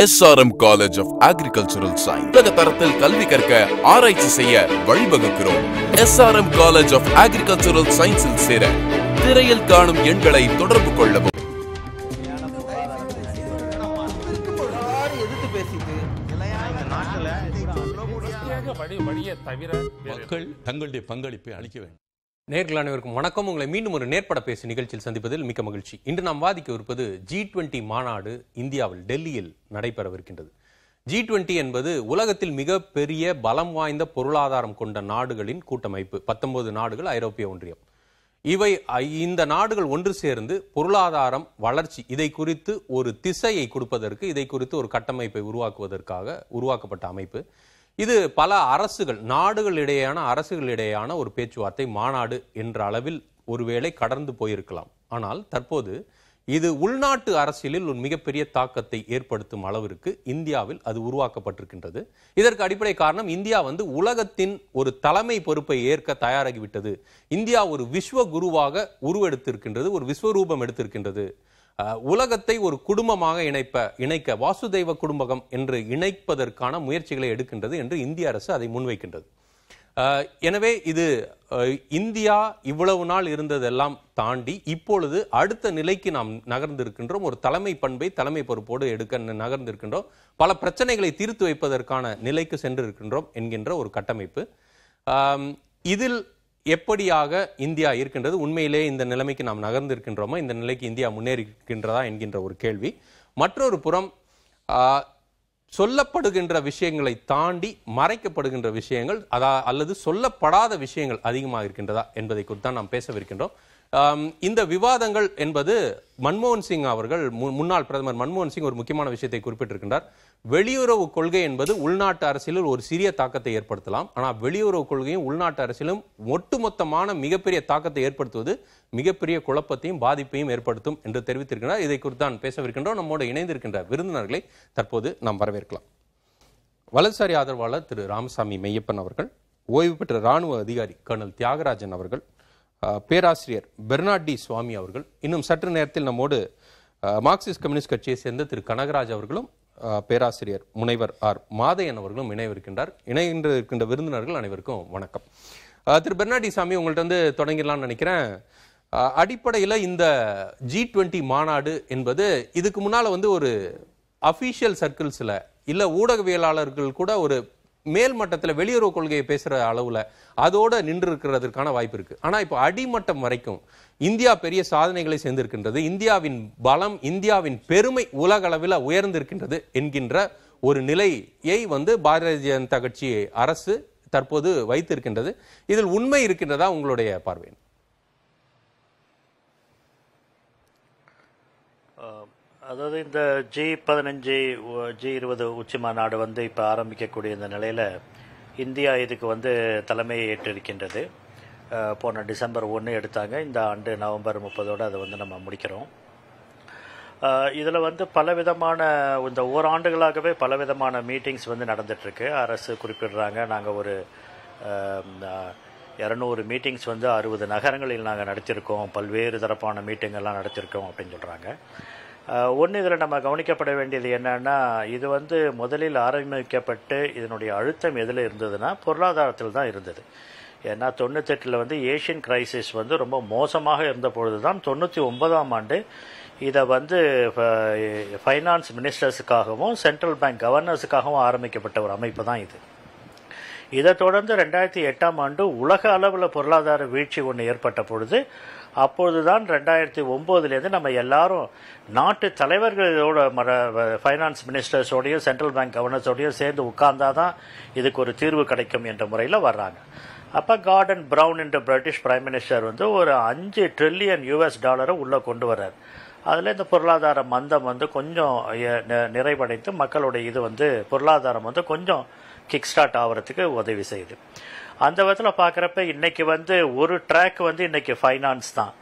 SRM college of agricultural science உலக தரத்தில் கல்வி கற்க ஆராய்ச்சி செய்ய வழிவகுக்கிறோம். எஸ்ஆர்எம் காலேஜ் ஆஃப் அக்ரிகல்ச்சரல் சயின்ஸில் சேர திரையில் காணும் எண்களை தொடர்பு கொள்ளவும். மக்கள் தங்களுடைய பங்களிப்பை அளிக்க வேண்டும். நேர்கள் அனைவருக்கும் வணக்கம். உங்களை மீண்டும் ஒரு நேர்பட பேசு நிகழ்ச்சியில் சந்திப்பதில் மிக்க மகிழ்ச்சி. இன்று நாம் வாதிக்க இருப்பது ஜி டுவெண்ட்டி மாநாடு இந்தியாவில் டெல்லியில் நடைபெறவிருக்கின்றது. ஜி டுவெண்ட்டி என்பது உலகத்தில் மிகப்பெரிய பலம் வாய்ந்த பொருளாதாரம் கொண்ட நாடுகளின் கூட்டமைப்பு. பத்தொன்பது நாடுகள் ஐரோப்பிய ஒன்றியம். இவை இந்த நாடுகள் ஒன்று சேர்ந்து பொருளாதாரம் வளர்ச்சி இதை குறித்து ஒரு திசையை கொடுப்பதற்கு இதை குறித்து ஒரு கட்டமைப்பை உருவாக்குவதற்காக உருவாக்கப்பட்ட அமைப்பு. இது பல அரசுகள் நாடுகளிடையேயான அரசுகளிடையேயான ஒரு பேச்சுவார்த்தை மாநாடு என்ற அளவில் ஒருவேளை கடந்து போயிருக்கலாம். ஆனால் தற்போது இது உள்நாட்டு அரசியலில் ஒரு மிகப்பெரிய தாக்கத்தை ஏற்படுத்தும் அளவிற்கு இந்தியாவில் அது உருவாக்கப்பட்டிருக்கின்றது. இதற்கு அடிப்படை காரணம் இந்தியா வந்து உலகத்தின் ஒரு தலைமை பொறுப்பை ஏற்க தயாராகிவிட்டது. இந்தியா ஒரு விஸ்வ குருவாக உருவெடுத்திருக்கின்றது ஒரு விஸ்வரூபம் எடுத்திருக்கின்றது. உலகத்தை ஒரு குடும்பமாக இணைப்ப இணைக்க வாசுதெய்வ குடும்பகம் என்று இணைப்பதற்கான முயற்சிகளை எடுக்கின்றது என்று இந்திய அரசு அதை முன்வைக்கின்றது. எனவே இது இந்தியா இவ்வளவு நாள் இருந்ததெல்லாம் தாண்டி இப்பொழுது அடுத்த நிலைக்கு நாம் நகர்ந்திருக்கின்றோம். ஒரு தலைமை பண்பை தலைமை பொறுப்போடு எடுக்க நகர்ந்திருக்கின்றோம். பல பிரச்சனைகளை தீர்த்து வைப்பதற்கான நிலைக்கு சென்றிருக்கின்றோம் என்கின்ற ஒரு கட்டமைப்பு. இதில் எப்படியாக இந்தியா இருக்கின்றது? உண்மையிலே இந்த நிலைமைக்கு நாம் நகர்ந்திருக்கின்றோமா? இந்த நிலைக்கு இந்தியா முன்னேறிக்கின்றதா என்கின்ற ஒரு கேள்வி. மற்றொரு புறம் சொல்லப்படுகின்ற விஷயங்களை தாண்டி மறைக்கப்படுகின்ற விஷயங்கள் அதா அல்லது சொல்லப்படாத விஷயங்கள் அதிகமாக இருக்கின்றதா என்பதை குறித்து தான் நாம் பேசவிருக்கின்றோம். இந்த விவாதங்கள் என்பது மன்மோகன் சிங் அவர்கள் மு- முன்னாள் பிரதமர் மன்மோகன் சிங் ஒரு முக்கியமான விஷயத்தை குறிப்பிட்டிருக்கின்றார். வெளியுறவு கொள்கை என்பது உள்நாட்டு அரசியலில் ஒரு சிறிய தாக்கத்தை ஏற்படுத்தலாம். ஆனால் வெளியுறவு கொள்கையும் உள்நாட்டு அரசியலும் ஒட்டுமொத்தமான மிகப்பெரிய தாக்கத்தை ஏற்படுத்துவது மிகப்பெரிய குழப்பத்தையும் பாதிப்பையும் ஏற்படுத்தும் என்று தெரிவித்திருக்கிறார். இதை குறித்து தான் பேசவிருக்கின்றோம். நம்மோடு இணைந்திருக்கின்ற விருந்தினர்களை தற்போது நாம் வரவேற்கலாம். வலதுசாரி ஆதரவாளர் திரு ராமசாமி மெய்யப்பன் அவர்கள் ஓய்வு பெற்ற ராணுவ அதிகாரி கர்னல் தியாகராஜன் அவர்கள் பேராசிரியர் பெர்னாட் டி சுவாமி அவர்கள் இன்னும் சற்று நேரத்தில் நம்மோடு மார்க்சிஸ்ட் கம்யூனிஸ்ட் கட்சியை சேர்ந்த திரு கனகராஜ் அவர்களும் பேராசிரியர் முனைவர் ஆர் மாதையன் அவர்களும் இணைவிருக்கின்றார் இணைகின்ற இருக்கின்ற விருந்தினர்கள் அனைவருக்கும் வணக்கம். திரு பெர்னாடி சாமி உங்கள்கிட்ட வந்து தொடங்கிடலாம்னு நினைக்கிறேன். அடிப்படையில் இந்த ஜி டுவெண்ட்டி மாநாடு என்பது இதுக்கு முன்னால் வந்து ஒரு அஃபீஷியல் சர்க்கிள்ஸில் இல்லை ஊடகவியலாளர்கள் கூட ஒரு மேல் மட்டத்தில் வெளியுறவு கொள்கையை பேசுகிற அளவில் அதோடு நின்று இருக்கிறதுக்கான வாய்ப்பு இருக்குது ஆனால் இப்போ அடிமட்டம் வரைக்கும் இந்தியா பெரிய சாதனைகளை செய்திருக்கின்றது இந்தியாவின் பலம் இந்தியாவின் பெருமை உலகளவில் உயர்ந்திருக்கின்றது என்கின்ற ஒரு நிலையை வந்து பாரதிய ஜனதா கட்சி அரசு தற்போது வைத்திருக்கின்றது. இதில் உண்மை இருக்கின்றதா உங்களுடைய பார்வை? அதாவது இந்த ஜி பதினஞ்சு ஜி இருபது உச்சி மாநாடு வந்து இப்போ ஆரம்பிக்கக்கூடிய இந்த நிலையில் இந்தியா இதுக்கு வந்து தலைமையை ஏற்றிருக்கின்றது. போன டிசம்பர் ஒன்று எடுத்தாங்க. இந்த ஆண்டு நவம்பர் முப்பதோடு அதை வந்து நம்ம முடிக்கிறோம். இதில் வந்து பலவிதமான இந்த ஓராண்டுகளாகவே பலவிதமான மீட்டிங்ஸ் வந்து நடந்துகிட்ருக்கு அரசு குறிப்பிடுறாங்க நாங்கள் ஒரு இரநூறு மீட்டிங்ஸ் வந்து அறுபது நகரங்களில் நாங்கள் நடத்தியிருக்கோம் பல்வேறு தரப்பான மீட்டிங்கெல்லாம் நடத்திருக்கோம் நடத்தியிருக்கோம் அப்படின்னு சொல்கிறாங்க ஒன்று இதில் நம்ம கவனிக்கப்பட வேண்டியது என்னென்னா இது வந்து முதலில் ஆரம்பிக்கப்பட்டு இதனுடைய அழுத்தம் எதில் இருந்ததுன்னா பொருளாதாரத்தில் தான் இருந்தது. ஏன்னா தொண்ணூத்தெட்டில் வந்து ஏஷியன் கிரைசிஸ் வந்து ரொம்ப மோசமாக இருந்த பொழுது தான் தொண்ணூற்றி ஒன்பதாம் ஆண்டு இதை வந்து ஃபைனான்ஸ் மினிஸ்டர்ஸுக்காகவும் சென்ட்ரல் பேங்க் கவர்னர்ஸுக்காகவும் ஆரம்பிக்கப்பட்ட ஒரு அமைப்பு தான் இது. இதை தொடர்ந்து ரெண்டாயிரத்தி எட்டாம் ஆண்டு உலக அளவில் பொருளாதார வீழ்ச்சி ஒன்று ஏற்பட்ட பொழுது அப்பொழுதுதான் ரெண்டாயிரத்தி ஒம்போதுலேருந்து நம்ம எல்லாரும் நாட்டு தலைவர்களோட மர ஃபைனான்ஸ் மினிஸ்டர்ஸோடையும் சென்ட்ரல் பேங்க் கவர்னர்ஸோடையும் சேர்ந்து உட்கார்ந்தாதான் இதுக்கு ஒரு தீர்வு கிடைக்கும் என்ற முறையில் வர்றாங்க. அப்போ கார்டன் ப்ரவுன் என்ற பிரிட்டிஷ் பிரைம் மினிஸ்டர் வந்து ஒரு அஞ்சு ட்ரில்லியன் யூஎஸ் டாலரை உள்ளே கொண்டு வர்றார். அதில் இந்த பொருளாதார மந்தம் வந்து கொஞ்சம் நிறைவடைத்து நிறைவடைந்து மக்களுடைய இது வந்து பொருளாதாரம் வந்து கொஞ்சம் கிக் ஸ்டார்ட் ஆகிறதுக்கு உதவி செய்யுது. அந்த விதத்தில் பார்க்குறப்ப இன்னைக்கு வந்து ஒரு ட்ராக் வந்து இன்னைக்கு ஃபைனான்ஸ் தான்.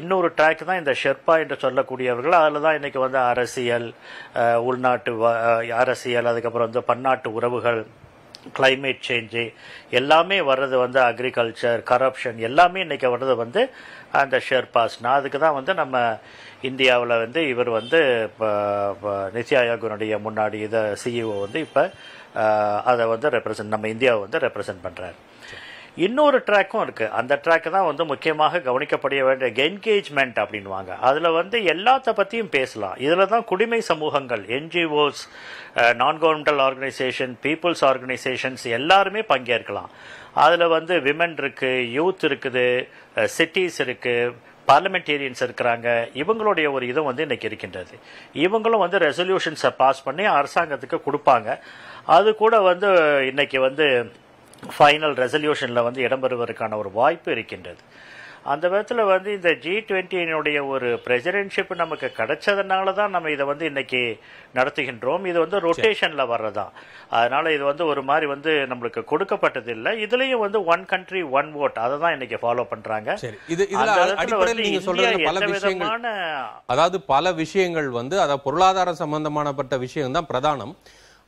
இன்னொரு ட்ராக் தான் இந்த ஷெர்பா என்று சொல்லக்கூடியவர்கள். அதில் தான் இன்னைக்கு வந்து அரசியல் உள்நாட்டு வ- அரசியல் அதுக்கப்புறம் வந்து பன்னாட்டு உறவுகள் கிளைமேட் சேஞ்சு எல்லாமே வர்றது வந்து அக்ரிகல்ச்சர் கரப்ஷன் எல்லாமே இன்றைக்கி வர்றது வந்து அந்த ஷெர்பாஸ் நான் அதுக்கு தான் வந்து நம்ம இந்தியாவில் வந்து இவர் வந்து இப்போ நித்தி ஆயோகனுடைய முன்னாடி இதை சிஇஓ வந்து இப்போ அதை வந்து ரெப்ரசன்ட் நம்ம இந்தியாவை வந்து ரெப்ரசன்ட் பண்ணுறாரு இன்னொரு ட்ராக்கும் இருக்கு. அந்த ட்ராக் தான் வந்து முக்கியமாக கவனிக்கப்பட வேண்டிய என்கேஜ்மெண்ட் அப்படின்வாங்க அதில் வந்து எல்லாத்த பற்றியும் பேசலாம். இதில் தான் குடிமை சமூகங்கள் என்ஜிஓஸ் நான் கவர்மெண்டல் ஆர்கனைசேஷன் பீப்புள்ஸ் ஆர்கனைசேஷன்ஸ் எல்லாருமே பங்கேற்கலாம். அதில் வந்து விமன் இருக்கு யூத் இருக்குது சிட்டிஸ் இருக்கு பார்லமெண்டேரியன்ஸ் இருக்கிறாங்க. இவங்களுடைய ஒரு இதுவும் வந்து இன்னைக்கு இருக்கின்றது. இவங்களும் வந்து ரெசல்யூஷன்ஸை பாஸ் பண்ணி அரசாங்கத்துக்கு கொடுப்பாங்க. அது கூட வந்து இன்னைக்கு வந்து ஃபைனல் ரெசல்யூஷனில் வந்து இடம்பெறுவதற்கான ஒரு வாய்ப்பு இருக்கின்றது. அந்த விதத்தில் வந்து இந்த ஜி டுவெண்ட்டியினுடைய ஒரு பிரசிடென்ட்ஷிப் நமக்கு கிடைச்சதுனால தான் நம்ம இதை வந்து இன்னைக்கு நடத்துகின்றோம். இது வந்து ரொட்டேஷனில் வர்றதா. அதனால இது வந்து ஒரு மாதிரி வந்து நம்மளுக்கு கொடுக்கப்பட்டது இல்லை இதுலயும் வந்து ஒன் கண்ட்ரி ஒன் ஓட் அதை தான் இன்னைக்கு ஃபாலோ விதமான அதாவது பல விஷயங்கள் வந்து அதாவது பொருளாதார சம்பந்தமானப்பட்ட விஷயம் தான் பிரதானம்.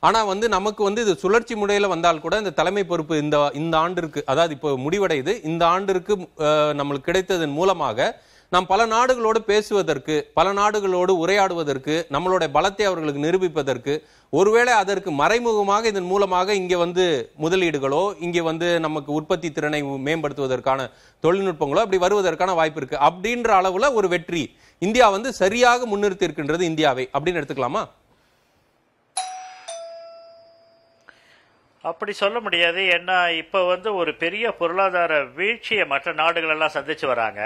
ஆனால் வந்து நமக்கு வந்து இது சுழற்சி முறையில் வந்தால் கூட இந்த தலைமை பொறுப்பு இந்த இந்த ஆண்டிற்கு அதாவது இப்போ முடிவடையுது. இந்த ஆண்டிற்கு நம்மளுக்கு கிடைத்ததன் மூலமாக நாம் பல நாடுகளோடு பேசுவதற்கு பல நாடுகளோடு உரையாடுவதற்கு நம்மளுடைய பலத்தை அவர்களுக்கு நிரூபிப்பதற்கு ஒருவேளை அதற்கு மறைமுகமாக இதன் மூலமாக இங்கே வந்து முதலீடுகளோ இங்கே வந்து நமக்கு உற்பத்தி திறனை மேம்படுத்துவதற்கான தொழில்நுட்பங்களோ அப்படி வருவதற்கான வாய்ப்பு இருக்குது அப்படின்ற அளவில் ஒரு வெற்றி இந்தியா வந்து சரியாக முன்னிறுத்தி இருக்கின்றது இந்தியாவை. அப்படின்னு எடுத்துக்கலாமா? அப்படி சொல்ல முடியாது. ஏன்னா இப்போ வந்து ஒரு பெரிய பொருளாதார வீழ்ச்சியை மற்ற நாடுகளெல்லாம் சந்திச்சு வராங்க.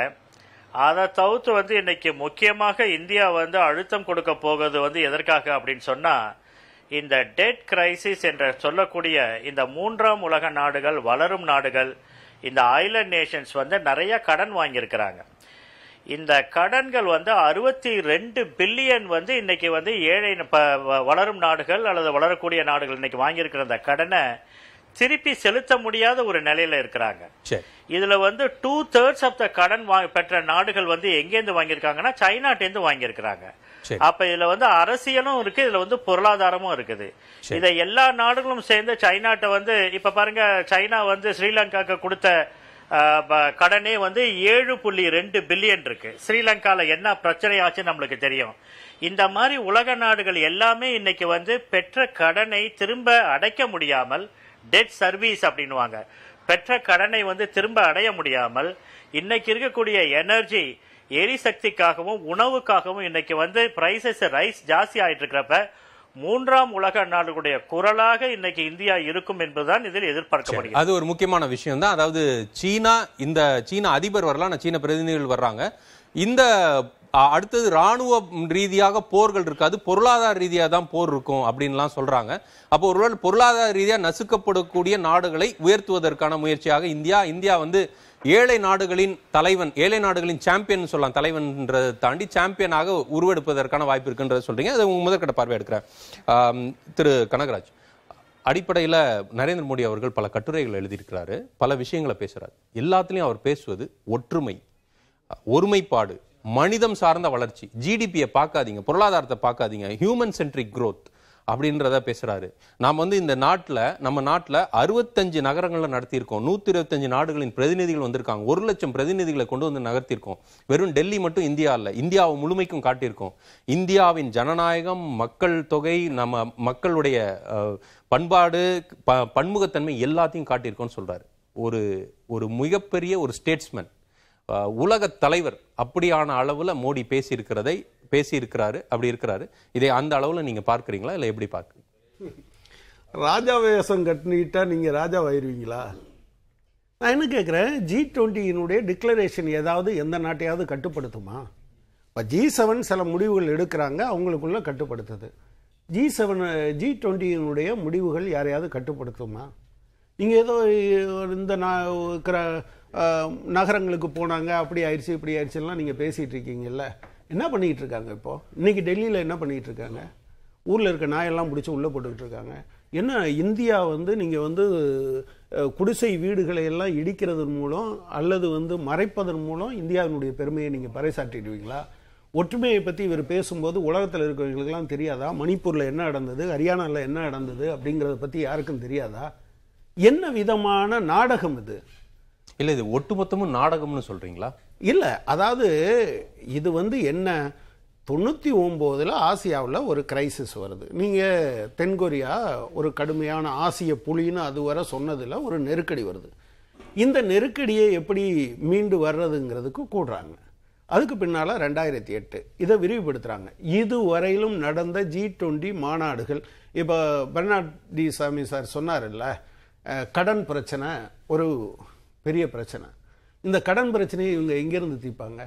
அதை தவிர்த்து வந்து இன்னைக்கு முக்கியமாக இந்தியா வந்து அழுத்தம் கொடுக்க போகிறது வந்து எதற்காக அப்படின்னு சொன்னால் இந்த டெட் கிரைசிஸ் என்ற சொல்லக்கூடிய இந்த மூன்றாம் உலக நாடுகள் வளரும் நாடுகள் இந்த ஐலண்ட் நேஷன்ஸ் வந்து நிறைய கடன் வாங்கியிருக்கிறாங்க. இந்த கடன்கள் வந்து அறுபத்தி ரெண்டு பில்லியன் வந்து இன்னைக்கு வந்து ஏழை வளரும் நாடுகள் அல்லது வளரக்கூடிய நாடுகள் இன்னைக்கு வாங்கியிருக்கிற அந்த கடனை திருப்பி செலுத்த முடியாத ஒரு நிலையில இருக்கிறாங்க இதுல வந்து டூ தேர்ட்ஸ் ஆஃப் த கடன் பெற்ற நாடுகள் வந்து எங்கேருந்து வாங்கியிருக்காங்கன்னா சைனாட்டேந்து வாங்கியிருக்கிறாங்க. அப்ப இதுல வந்து அரசியலும் இருக்கு இதுல வந்து பொருளாதாரமும் இருக்குது. இதை எல்லா நாடுகளும் சேர்ந்து சைனாட்ட வந்து இப்ப பாருங்க சைனா வந்து ஸ்ரீலங்காக்கு கொடுத்த கடனே வந்து ஏழு புள்ளி ரெண்டு பில்லியன் இருக்கு. ஸ்ரீலங்காவில் என்ன பிரச்சனை ஆச்சு நம்மளுக்கு தெரியும். இந்த மாதிரி உலக நாடுகள் எல்லாமே இன்னைக்கு வந்து பெற்ற கடனை திரும்ப அடைக்க முடியாமல் டெட் சர்வீஸ் அப்படின்னுவாங்க. பெற்ற கடனை வந்து திரும்ப அடைய முடியாமல் இன்னைக்கு இருக்கக்கூடிய எனர்ஜி எரிசக்திக்காகவும் உணவுக்காகவும் இன்னைக்கு வந்து பிரைசஸ் ரைஸ் ஜாஸ்தி ஆயிட்டு இருக்கிறப்ப மூன்றாம் உலக நாடுகளுடைய குரலாக இன்னைக்கு இந்தியா இருக்கும் என்பதுதான் இதில் எதிர்பார்க்கப்படுகிறது. அது ஒரு முக்கியமான விஷயம் தான் அதாவது சீனா இந்த சீன அதிபர் வரலாம் சீன பிரதிநிதிகள் வர்றாங்க. இந்த அடுத்தது ராணுவ ரீதியாக போர்கள் இருக்காது. பொருளாதார ரீதியாக தான் போர் இருக்கும் அப்படின்லாம் சொல்கிறாங்க அப்போ ஒருவேளை பொருளாதார ரீதியாக நசுக்கப்படக்கூடிய நாடுகளை உயர்த்துவதற்கான முயற்சியாக இந்தியா இந்தியா வந்து ஏழை நாடுகளின் தலைவன் ஏழை நாடுகளின் சாம்பியன் சொல்லலாம். தலைவன்றதை தாண்டி சாம்பியனாக உருவெடுப்பதற்கான வாய்ப்பு இருக்குன்றத சொல்றீங்க. அது உங்க முதற்கட்ட பார்வை எடுக்கிறேன். திரு கனகராஜ் அடிப்படையில் நரேந்திர மோடி அவர்கள் பல கட்டுரைகள் எழுதியிருக்கிறாரு. பல விஷயங்களை பேசுகிறார் எல்லாத்துலேயும் அவர் பேசுவது ஒற்றுமை ஒருமைப்பாடு மனிதம் சார்ந்த வளர்ச்சி ஜிடிபியை பார்க்காதீங்க பொருளாதாரத்தை பார்க்காதீங்க ஹியூமன் சென்ட்ரிக் க்ரோத் அப்படின்றத பேசுகிறாரு நாம் வந்து இந்த நாட்டில் நம்ம நாட்டில் அறுபத்தஞ்சு நகரங்களில் நடத்தியிருக்கோம். நூற்றி இருபத்தஞ்சு நாடுகளின் பிரதிநிதிகள் வந்திருக்காங்க. ஒரு லட்சம் பிரதிநிதிகளை கொண்டு வந்து நகர்த்தியிருக்கோம். வெறும் டெல்லி மட்டும் இந்தியா இல்லை இந்தியாவை முழுமைக்கும் காட்டியிருக்கோம். இந்தியாவின் ஜனநாயகம் மக்கள் தொகை நம்ம மக்களுடைய பண்பாடு ப- பன்முகத்தன்மை எல்லாத்தையும் காட்டியிருக்கோம்னு சொல்கிறாரு ஒரு ஒரு மிகப்பெரிய ஒரு ஸ்டேட்ஸ்மேன் உலக தலைவர் அப்படியான அளவில் மோடி பேசியிருக்கிறதை பேசியிருக்கிறாரு அப்படி இருக்கிறாரு. இதை அந்த அளவில் நீங்கள் பார்க்குறீங்களா? இல்லை எப்படி பார்க்குறீங்க? ராஜா வேஷம் கட்டினிட்டா நீங்கள் ராஜா நான் என்ன கேட்குறேன் ஜி டுவெண்ட்டியினுடைய டிக்ளரேஷன் ஏதாவது எந்த நாட்டையாவது கட்டுப்படுத்துமா? இப்போ ஜி செவன் சில முடிவுகள் எடுக்கிறாங்க அவங்களுக்குள்ள கட்டுப்படுத்துது. ஜி செவன் ஜி டுவெண்ட்டியினுடைய முடிவுகள் யாரையாவது கட்டுப்படுத்துமா? நீங்கள் ஏதோ இந்த இருக்கிற நகரங்களுக்கு போனாங்க அப்படி ஆயிடுச்சு இப்படி ஆயிடுச்சுலாம் நீங்கள் பேசிகிட்டு இருக்கீங்கல்ல. என்ன பண்ணிக்கிட்டு இருக்காங்க இப்போ? இன்னைக்கு டெல்லியில் என்ன பண்ணிக்கிட்டு இருக்காங்க? ஊரில் இருக்க நாயெல்லாம் பிடிச்சி உள்ளே போட்டுக்கிட்டு இருக்காங்க. என்ன இந்தியா வந்து நீங்கள் வந்து குடிசை வீடுகளை எல்லாம் இடிக்கிறதன் மூலம் அல்லது வந்து மறைப்பதன் மூலம் இந்தியாவினுடைய பெருமையை நீங்கள் பறைசாற்றிடுவீங்களா? ஒற்றுமையை பற்றி இவர் பேசும்போது உலகத்தில் இருக்கிறவங்களுக்கெல்லாம் தெரியாதா? மணிப்பூரில் என்ன நடந்தது? ஹரியானாவில் என்ன நடந்தது? அப்படிங்கிறத பற்றி யாருக்கும் தெரியாதா? என்ன விதமான நாடகம் இது? இல்லை இது ஒட்டுமொத்தமும் நாடகம்னு சொல்கிறீங்களா இல்லை அதாவது இது வந்து என்ன தொண்ணூற்றி ஒம்போதில் ஆசியாவில் ஒரு கிரைசிஸ் வருது. நீங்கள் தென்கொரியா ஒரு கடுமையான ஆசிய புலின்னு அதுவரை சொன்னதில் ஒரு நெருக்கடி வருது. இந்த நெருக்கடியை எப்படி மீண்டு வர்றதுங்கிறதுக்கு கூடுறாங்க. அதுக்கு பின்னால் ரெண்டாயிரத்தி எட்டு இதை விரிவுபடுத்துகிறாங்க இதுவரையிலும் நடந்த ஜி டுவெண்ட்டி மாநாடுகள் இப்போ பெர்னாட் டி சாமி சார் சொன்னார்ல கடன் பிரச்சனை ஒரு பெரிய பிரச்சனை. இந்த கடன் பிரச்சனையை இவங்க எங்கேருந்து தீர்ப்பாங்க?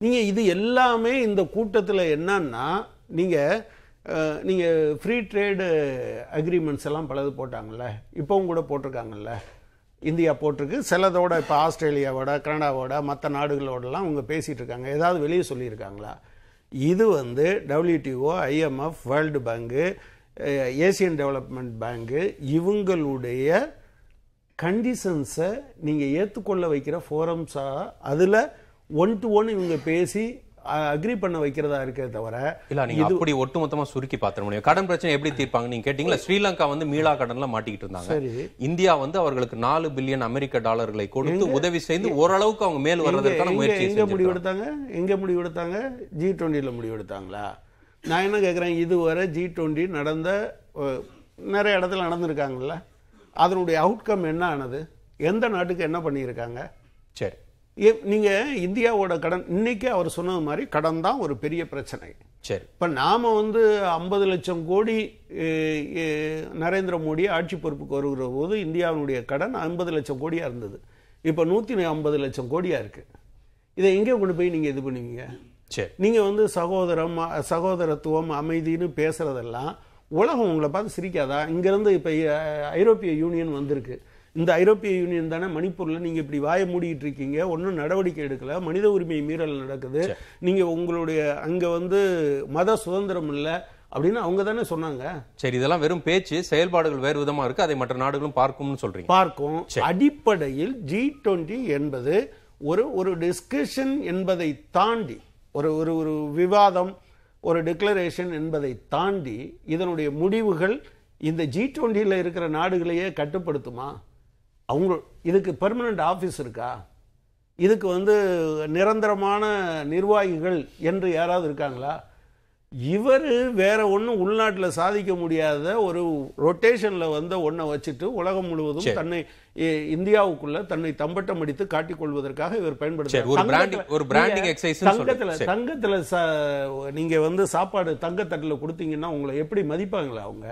நீங்கள் இது எல்லாமே இந்த கூட்டத்தில் என்னன்னா நீங்கள் நீங்கள் ஃப்ரீ ட்ரேடு அக்ரிமெண்ட்ஸ் எல்லாம் பலது போட்டாங்கல்ல இப்போவும் கூட போட்டிருக்காங்கல்ல. இந்தியா போட்டிருக்கு சிலதோட இப்போ ஆஸ்திரேலியாவோட கனடாவோட மற்ற நாடுகளோடலாம் அவங்க பேசிகிட்டு இருக்காங்க ஏதாவது வெளியே சொல்லியிருக்காங்களா? இது வந்து WTO IMF world bank Asian development bank இவங்களுடைய கண்டிஷன்ஸை நீங்கள் ஏற்றுக்கொள்ள வைக்கிற ஃபோரம்ஸாக அதில் ஒன் டு ஒன் இவங்க பேசி அக்ரி பண்ண வைக்கிறதா இருக்கே தவிர இல்ல நீங்க அப்படி ஒட்டுமொத்தமா சுருக்கி பார்த்த முடியும். கடன் பிரச்சனை எப்படி தீர்ப்பாங்க நீங்க கேட்டீங்களா ஸ்ரீலங்கா வந்து மீளா கடன்ல மாட்டிக்கிட்டு இருந்தாங்க. இந்தியா வந்து அவர்களுக்கு நாலு பில்லியன் அமெரிக்க டாலர்களை கொடுத்து உதவி செய்து ஓரளவுக்கு அவங்க மேல் வர்றதற்கான எங்க- முயற்சி எங்க முடிவெடுத்தாங்க எங்க முடிவெடுத்தாங்க ஜி டுவெண்ட்டியில் முடிவெடுத்தாங்களா நான் என்ன கேட்குறேன் இதுவரை ஜி டுவெண்ட்டி நடந்த நிறைய இடத்துல நடந்திருக்காங்கல்ல? அதனுடைய அவுட்கம் என்ன ஆனது எந்த நாட்டுக்கு என்ன பண்ணியிருக்காங்க? சரி. ஏ- நீங்க இந்தியாவோட கடன் இன்னைக்கு அவர் சொன்னது மாதிரி கடன் தான் ஒரு பெரிய பிரச்சனை. சரி. இப்போ நாம வந்து ஐம்பது லட்சம் கோடி நரேந்திர மோடி ஆட்சி பொறுப்புக்கு வருகிற போது இந்தியாவினுடைய கடன் ஐம்பது லட்சம் கோடியா இருந்தது. இப்போ நூற்றி ஐம்பது லட்சம் கோடியா இருக்கு. இதை எங்கே கொண்டு போய் நீங்க இது பண்ணுவீங்க? சரி. நீங்க வந்து சகோதரம் சகோதரத்துவம் அமைதின்னு பேசுறதெல்லாம் உலகம் உங்களை பார்த்து சிரிக்காதா? இங்கிருந்து இப்போ ஐரோப்பிய யூனியன் வந்திருக்கு. இந்த ஐரோப்பிய யூனியன் தானே மணிப்பூர்ல நீங்க இப்படி வாயை மூடிட்டு இருக்கீங்க. ஒன்றும் நடவடிக்கை எடுக்கல. மனித உரிமை மீறல் நடக்குது. நீங்க உங்களுடைய அங்க வந்து மத சுதந்திரம் இல்லை அப்படின்னு அவங்க தானே சொன்னாங்க. சரி இதெல்லாம் வெறும் பேச்சு. செயல்பாடுகள் வேறு விதமா இருக்கு. அதை மற்ற நாடுகளும் பார்க்கும்னு சொல்றீங்க. பார்க்கும். அடிப்படையில் ஜி டுவெண்ட்டி என்பது ஒரு ஒரு டிஸ்கஷன் என்பதை தாண்டி ஒரு ஒரு ஒரு விவாதம் ஒரு டிக்ளரேஷன் என்பதை தாண்டி இதனுடைய முடிவுகள் இந்த ஜி டுவெண்ட்டியில் இருக்கிற நாடுகளையே கட்டுப்படுத்துமா? அவங்க இதுக்கு பெர்மனண்ட் ஆஃபீஸ் இருக்கா? இதுக்கு வந்து நிரந்தரமான நிர்வாகிகள் என்று யாராவது இருக்காங்களா? இவர் வேற ஒன்றும் உள்நாட்டில் சாதிக்க முடியாத ஒரு ரொட்டேஷனில் வந்த ஒன்றை வச்சுட்டு உலகம் முழுவதும். தன்னை இந்தியாவுக்குள்ள தன்னை தம்பட்டம் அடித்து காட்டிக் கொள்வதற்காக இவர் ன்னு தங்கத்துல. தங்கத்துல நீங்க வந்து சாப்பாடு தங்கத்தட்டுல கொடுத்தீங்கன்னா உங்களை எப்படி மதிப்பாங்களா அவங்க?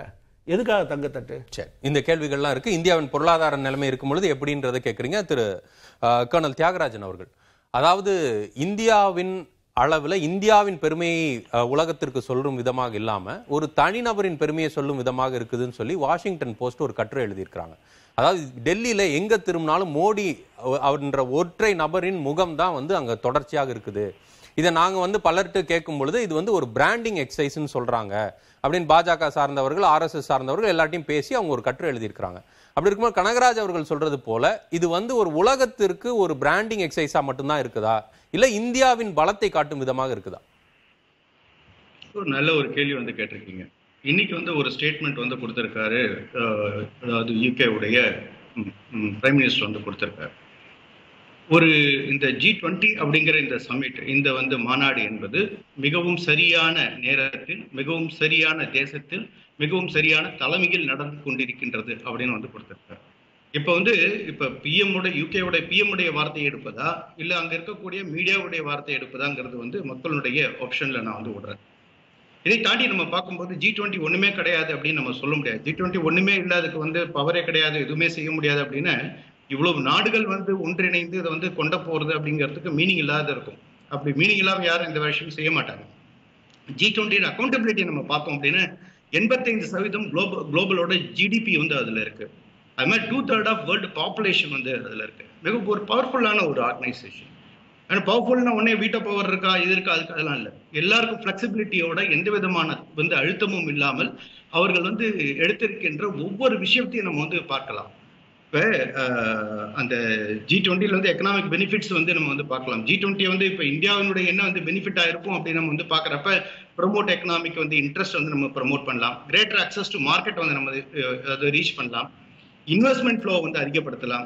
எதுக்காக தங்கத்தட்டு? சரி இந்த கேள்விகள்லாம் இருக்கு. இந்தியாவின் பொருளாதார நிலைமை இருக்கும் பொழுது எப்படின்றதை கேட்குறீங்க திரு கர்னல் தியாகராஜன் அவர்கள். அதாவது இந்தியாவின் அளவில் இந்தியாவின் பெருமையை உலகத்திற்கு சொல்லும் விதமாக இல்லாமல் ஒரு தனிநபரின் பெருமையை சொல்லும் விதமாக இருக்குதுன்னு சொல்லி வாஷிங்டன் போஸ்ட் ஒரு கட்டுரை எழுதியிருக்கிறாங்க. அதாவது டெல்லியில் எங்கே திரும்பினாலும் மோடி அவன்ற ஒற்றை நபரின் முகம் தான் வந்து அங்கே தொடர்ச்சியாக இருக்குது. இதை நாங்கள் வந்து பலர்கிட்ட கேட்கும் பொழுது இது வந்து ஒரு பிராண்டிங் எக்ஸசைஸ்ன்னு சொல்கிறாங்க அப்படின்னு பாஜக சார்ந்தவர்கள் ஆர்எஸ்எஸ் சார்ந்தவர்கள் எல்லாத்தையும் பேசி அவங்க ஒரு கட்டுரை எழுதியிருக்கிறாங்க. அப்படி இருக்கும்போது கனகராஜ் அவர்கள் சொல்றது போல இது வந்து ஒரு உலகத்திற்கு ஒரு பிராண்டிங் எக்ஸசைஸா மட்டும்தான் இருக்குதா? இல்ல இந்தியாவின் பலத்தை காட்டும் விதமாக இருக்குதா? ஒரு நல்ல ஒரு கேள்வி வந்து கேட்டிருக்கீங்க. இன்னைக்கு வந்து ஒரு ஸ்டேட்மெண்ட் வந்து கொடுத்திருக்காரு அதாவது யூகே உடைய பிரைம் மினிஸ்டர் வந்து கொடுத்திருக்காரு. ஒரு இந்த ஜி டுவெண்ட்டி அப்படிங்கிற இந்த சமிட் இந்த வந்து மாநாடு என்பது மிகவும் சரியான நேரத்தில் மிகவும் சரியான தேசத்தில் மிகவும் சரியான தலைமையில் நடந்து கொண்டிருக்கின்றது அப்படின்னு வந்து கொடுத்திருக்காரு. இப்போ வந்து இப்ப பிஎம் உடைய யூகே உடைய பிஎம் உடைய வார்த்தை எடுப்பதா? இல்ல அங்க இருக்கக்கூடிய மீடியாவுடைய வார்த்தை எடுப்பதாங்கிறது வந்து மக்களுடைய ஆப்ஷன்ல நான் வந்து விடுறேன். இதை தாண்டி நம்ம பார்க்கும்போது ஜி டுவெண்ட்டி ஒண்ணுமே கிடையாது அப்படின்னு நம்ம சொல்ல முடியாது. ஜி டுவெண்ட்டி ஒண்ணுமே இல்லை அதுக்கு வந்து பவரே கிடையாது எதுவுமே செய்ய முடியாது அப்படின்னு இவ்வளவு நாடுகள் வந்து ஒன்றிணைந்து இதை வந்து கொண்ட போறது அப்படிங்கிறதுக்கு மீனிங் இல்லாத இருக்கும். அப்படி மீனிங் இல்லாம யாரும் இந்த விஷயம் செய்ய மாட்டாங்க. ஜி டுவெண்ட்டின் அக்கௌண்டபிலிட்டி நம்ம பார்த்தோம் அப்படின்னு எண்பத்தைந்து சதவீதம் குளோபல் குளோபலோட ஜிடிபி வந்து அதில் இருக்கு. அது மாதிரி two third of world population வந்து அதில் இருக்கு. மிக ஒரு பவர்ஃபுல்லான ஒரு ஆர்கனைசேஷன் ஆனால் பவர்ஃபுல்னா உடனே வீட்டோ பவர் இருக்கா இது இருக்கா அதுக்கு அதெல்லாம் இல்லை. எல்லாருக்கும் ஃப்ளெக்சிபிலிட்டியோட எந்த விதமான வந்து அழுத்தமும் இல்லாமல் அவர்கள் வந்து எடுத்திருக்கின்ற ஒவ்வொரு விஷயத்தையும் நம்ம வந்து பார்க்கலாம். இப்போ அந்த ஜி டுவெண்ட்டியில் வந்து எக்கனாமிக் பெனிஃபிட்ஸ் வந்து நம்ம வந்து பார்க்கலாம். ஜி டுவெண்ட்டியை வந்து இப்போ இந்தியாவினுடைய என்ன வந்து பெனிஃபிட் ஆயிருக்கும் அப்படின்னு நம்ம வந்து பார்க்குறப்ப ப்ரொமோட் எக்கனாமிக் வந்து இன்ட்ரெஸ்ட் வந்து நம்ம ப்ரொமோட் பண்ணலாம். கிரேட்டர் அக்சஸ் டு மார்க்கெட் வந்து நம்ம அஹ், அதை ரீச் பண்ணலாம். இன்வெஸ்ட்மெண்ட் ஃப்ளோ வந்து அதிகப்படுத்தலாம்.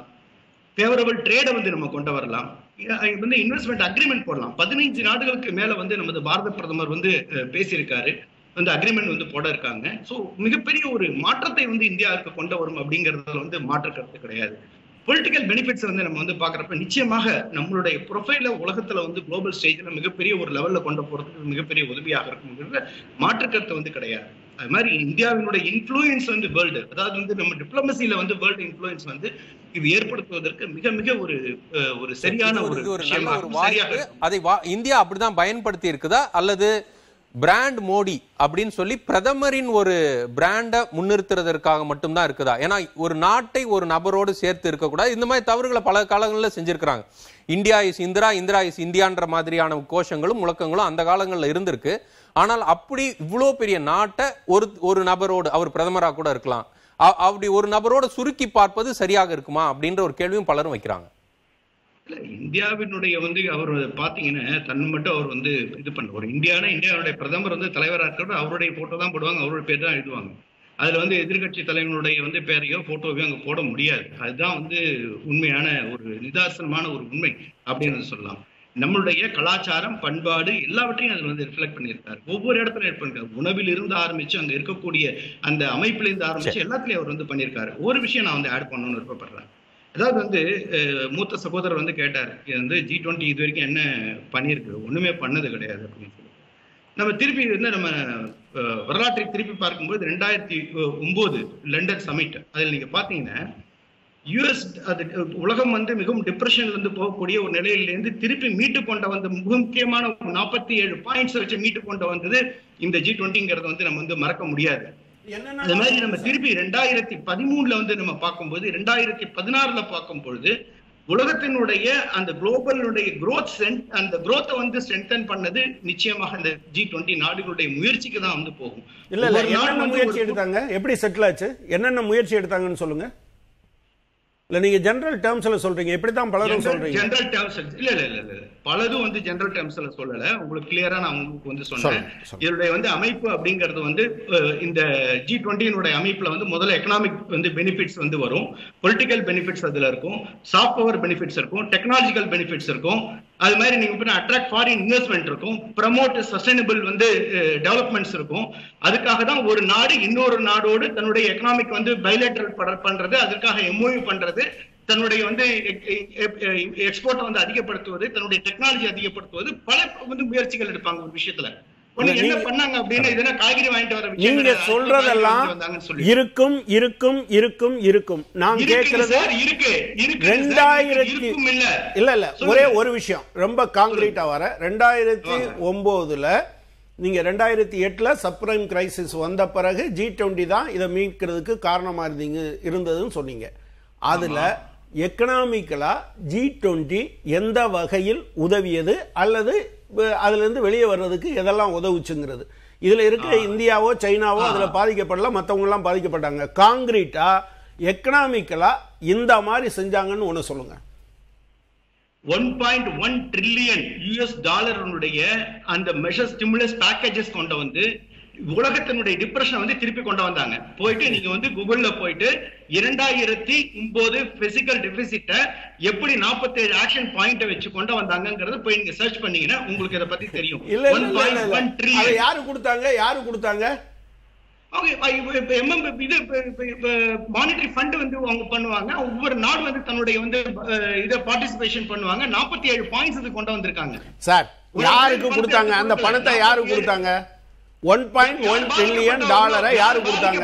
ஃபேவரபிள் ட்ரேடை வந்து நம்ம கொண்டு வரலாம். இது வந்து இன்வெஸ்ட்மெண்ட் அக்ரிமெண்ட் போடலாம். பதினைஞ்சு நாடுகளுக்கு மேலே வந்து நமது பாரத பிரதமர் வந்து பேசியிருக்காரு. வந்து அக்ரிமெண்ட் வந்து போட இருக்காங்க. ஸோ மிகப்பெரிய ஒரு மாற்றத்தை வந்து இந்தியாவுக்கு கொண்டு வரும் அப்படிங்கறதுல வந்து மாற்று கருத்து கிடையாது. பொலிட்டிக்கல் பெனிஃபிட்ஸ் வந்து நம்ம வந்து பாக்குறப்ப நிச்சயமாக நம்மளுடைய ப்ரொஃபைல உலகத்துல வந்து குளோபல் ஸ்டேஜ்ல மிகப்பெரிய ஒரு லெவல்ல கொண்டு போறதுக்கு மிகப்பெரிய உதவியாக இருக்குங்கிறது மாற்று கருத்து வந்து கிடையாது. அது மாதிரி இந்தியாவினுடைய இன்ஃப்ளூயன்ஸ் வந்து வேர்ல்டு அதாவது வந்து நம்ம டிப்ளமசியில வந்து வேர்ல்டு இன்ஃப்ளூயன்ஸ் வந்து இது ஏற்படுத்துவதற்கு மிக மிக ஒரு ஒரு சரியான ஒரு. அதை இந்தியா அப்படிதான் பயன்படுத்தி இருக்குதா? அல்லது பிராண்ட் மோடி அப்படின்னு சொல்லி பிரதமரின் ஒரு பிராண்டை முன்னிறுத்துறதற்காக மட்டும்தான் இருக்குதா? ஏன்னா ஒரு நாட்டை ஒரு நபரோடு சேர்த்து இருக்கக்கூடாது. இந்த மாதிரி தவறுகளை பல காலங்களில் செஞ்சுருக்கிறாங்க. India is Indira Indira is இந்தியான்ற மாதிரியான கோஷங்களும் முழக்கங்களும் அந்த காலங்களில் இருந்திருக்கு. ஆனால் அப்படி இவ்வளோ பெரிய நாட்டை ஒரு ஒரு நபரோடு அவர் பிரதமராக கூட இருக்கலாம். அ- அப்படி ஒரு நபரோட சுருக்கி பார்ப்பது சரியாக இருக்குமா? அப்படின்ற ஒரு கேள்வியும் பலரும் வைக்கிறாங்க. இந்தியாவினுடைய வந்து அவர் பாத்தீங்கன்னா தன் மட்டும் அவர் வந்து இது பண்ண ஒரு இந்தியானா இந்தியாவுடைய பிரதமர் வந்து தலைவராக இருக்கிற அவருடைய போட்டோ தான் போடுவாங்க அவருடைய பேர் தான் எழுதுவாங்க. அதுல வந்து எதிர்க்கட்சி தலைவனுடைய வந்து பேரையோ போட்டோவையோ அங்க போட முடியாது. அதுதான் வந்து உண்மையான ஒரு நிதாசனமான ஒரு உண்மை அப்படின்னு சொல்லலாம். நம்மளுடைய கலாச்சாரம் பண்பாடு எல்லாவற்றையும் அதுல வந்து ரிஃப்ளெக்ட் பண்ணியிருக்காரு. ஒவ்வொரு இடத்துல பண்ணிருக்காரு உணவில் இருந்து ஆரம்பிச்சு அங்க இருக்கக்கூடிய அந்த அமைப்புல இருந்து ஆரம்பிச்சு எல்லாத்துலயும் அவர் வந்து பண்ணியிருக்காரு. ஒரு விஷயம் நான் வந்து ஆட் பண்ணணும்னு விருப்பப்படுறேன். அதாவது வந்து மூத்த சகோதரர் வந்து கேட்டார் இது வந்து ஜி டுவெண்ட்டி இது வரைக்கும் என்ன பண்ணியிருக்கு? ஒன்றுமே பண்ணது கிடையாது அப்படின்னு சொல்லி. நம்ம திருப்பி வந்து நம்ம வரலாற்றை திருப்பி பார்க்கும்போது ரெண்டாயிரத்தி ஒம்பது லண்டன் சமிட் அதில் நீங்கள் பார்த்தீங்கன்னா யுஎஸ் அது உலகம் வந்து மிகவும் டிப்ரெஷன்லேருந்து போகக்கூடிய ஒரு நிலையிலேருந்து திருப்பி மீட்டு கொண்ட வந்த மிக முக்கியமான ஒரு நாற்பத்தி ஏழு பாயிண்ட்ஸ் வச்சு மீட்டு கொண்டு வந்தது இந்த ஜி டுவெண்ட்டிங்கிறத வந்து நம்ம வந்து மறக்க முடியாது. அது மாதிரி நம்ம திருப்பி ரெண்டாயிரத்தி பதிமூணுல வந்து நம்ம பார்க்கும்போது ரெண்டாயிரத்தி பதினாறுல பார்க்கும் பொழுது உலகத்தினுடைய அந்த குளோபலுடைய growth strength அந்த growth வந்து ஸ்ட்ரென்தன் பண்ணது நிச்சயமாக இந்த ஜி டுவெண்ட்டி நாடுகளுடைய முயற்சிக்கு தான் வந்து போகும். இல்ல இல்ல முயற்சி எடுத்தாங்க? எப்படி செட்டில் ஆச்சு? என்னென்ன முயற்சி எடுத்தாங்கன்னு சொல்லுங்க. இல்ல நீங்க ஜெனரல் டேர்ம்ஸ்ல சொல்றீங்க. எப்படி தான் பலரும் சொல்றீங்க. ஜெனரல் டேர்ம்ஸ் இல்ல இல்ல இல்ல பலதும் வந்து ஜெனரல் டேர்ம்ஸ்ல சொல்லல. உங்களுக்கு கிளியரா நான் உங்களுக்கு வந்து சொன்னேன். இதனுடைய வந்து அமைப்பு அப்படிங்கிறது வந்து இந்த ஜி டுவெண்ட்டினுடைய அமைப்புல வந்து முதல்ல எக்கனாமிக் வந்து பெனிஃபிட்ஸ் வந்து வரும். பொலிட்டிக்கல் பெனிஃபிட்ஸ் அதுல இருக்கும். சாஃப்ட் பவர் பெனிஃபிட்ஸ் இருக்கும். டெக்னாலஜிக்கல் பெனிஃபிட்ஸ் இருக்கும். அது மாதிரி நீங்க அட்ராக்ட் ஃபாரின் இன்வெஸ்ட்மெண்ட் இருக்கும் ப்ரமோட் சஸ்டைனபிள் வந்து டெவலப்மெண்ட்ஸ் இருக்கும். அதுக்காக தான் ஒரு நாடு இன்னொரு நாடோடு தன்னுடைய எக்கனாமிக் வந்து பைலேட்டரல் பண்றது அதற்காக எம்ஓயு பண்றது தன்னுடைய வந்து எக்ஸ்போர்ட்டை வந்து அதிகப்படுத்துவது தன்னுடைய டெக்னாலஜி அதிகப்படுத்துவது பல வந்து முயற்சிகள் எடுப்பாங்க ஒரு விஷயத்துல. நீங்க- சொல்றதெல்லாம் இருக்கும் இருக்கும் இருக்கும் இருக்கும். நான் கேட்கறது ரெண்டாயிரத்தி இல்ல இல்ல. ஒரே ஒரு விஷயம். ரொம்ப காங்கிரீட்டா வர ரெண்டாயிரத்தி ஒன்பதுல நீங்க ரெண்டாயிரத்தி எட்டுல சப்ரைம் கிரைசிஸ் வந்த பிறகு ஜி டுவெண்ட்டி தான் இதை மீட்கிறதுக்கு காரணமா இருந்தீங்க இருந்ததுன்னு சொன்னீங்க. அதுல எக்கனாமிக்கலா ஜி டுவெண்ட்டி எந்த வகையில் உதவியது அல்லது வ- அதுல இருந்து வெளியே வர்றதுக்கு எதெல்லாம் உதவுச்சுங்கிறது. இதுல இருக்க இந்தியாவோ சைனாவோ அதுல பாதிக்கப்படல மத்தவங்க எல்லாம் பாதிக்கப்பட்டாங்க. காங்கிரீட்டா எக்கனாமிக்கலா இந்த மாதிரி செஞ்சாங்கன்னு ஒண்ணு சொல்லுங்க. One point one trillion US டாலருடைய அந்த மெஷர் ஸ்டிமுலஸ் பேக்கேஜஸ் கொண்டு வந்து உலகத்தினுடைய டிப்ரெஷனை வந்து திருப்பி கொண்டு வந்தாங்க. போயிட்டு நீங்க வந்து கூகுள்ல போயிட்டு இரண்டாயிரத்தி ஒன்பது பிசிக்கல் டெபிசிட்ட எப்படி 47 ஆக்ஷன் பாயிண்ட வச்சு கொண்டு வந்தாங்கங்கறத போய் நீங்க சர்ச் பண்ணீங்கன்னா உங்களுக்கு இத பத்தி தெரியும். இல்ல இல்ல, இல்ல, இல்ல, இல்ல. 1.1 அதை trillion. யாரு கொடுத்தாங்க? யாரு கொடுத்தாங்க? மானிட்டரி ஃபண்ட் வந்து அவங்க பண்ணுவாங்க. ஒவ்வொரு நாடு வந்து தன்னுடைய வந்து இத பார்ட்டிசிபேஷன் பண்ணுவாங்க. 47 ஏழு பாயிண்ட்ஸ் கொண்டு வந்திருக்காங்க. சார் யாருக்கு கொடுத்தாங்க? அந்த. பணத்தை யாருக்கு நாற்பத்தி. கொடுத்தாங்க? ஒன் பாயிண்ட் ஒன் ட்ரில்லியன் டாலரை யாரு கொடுத்தாங்க?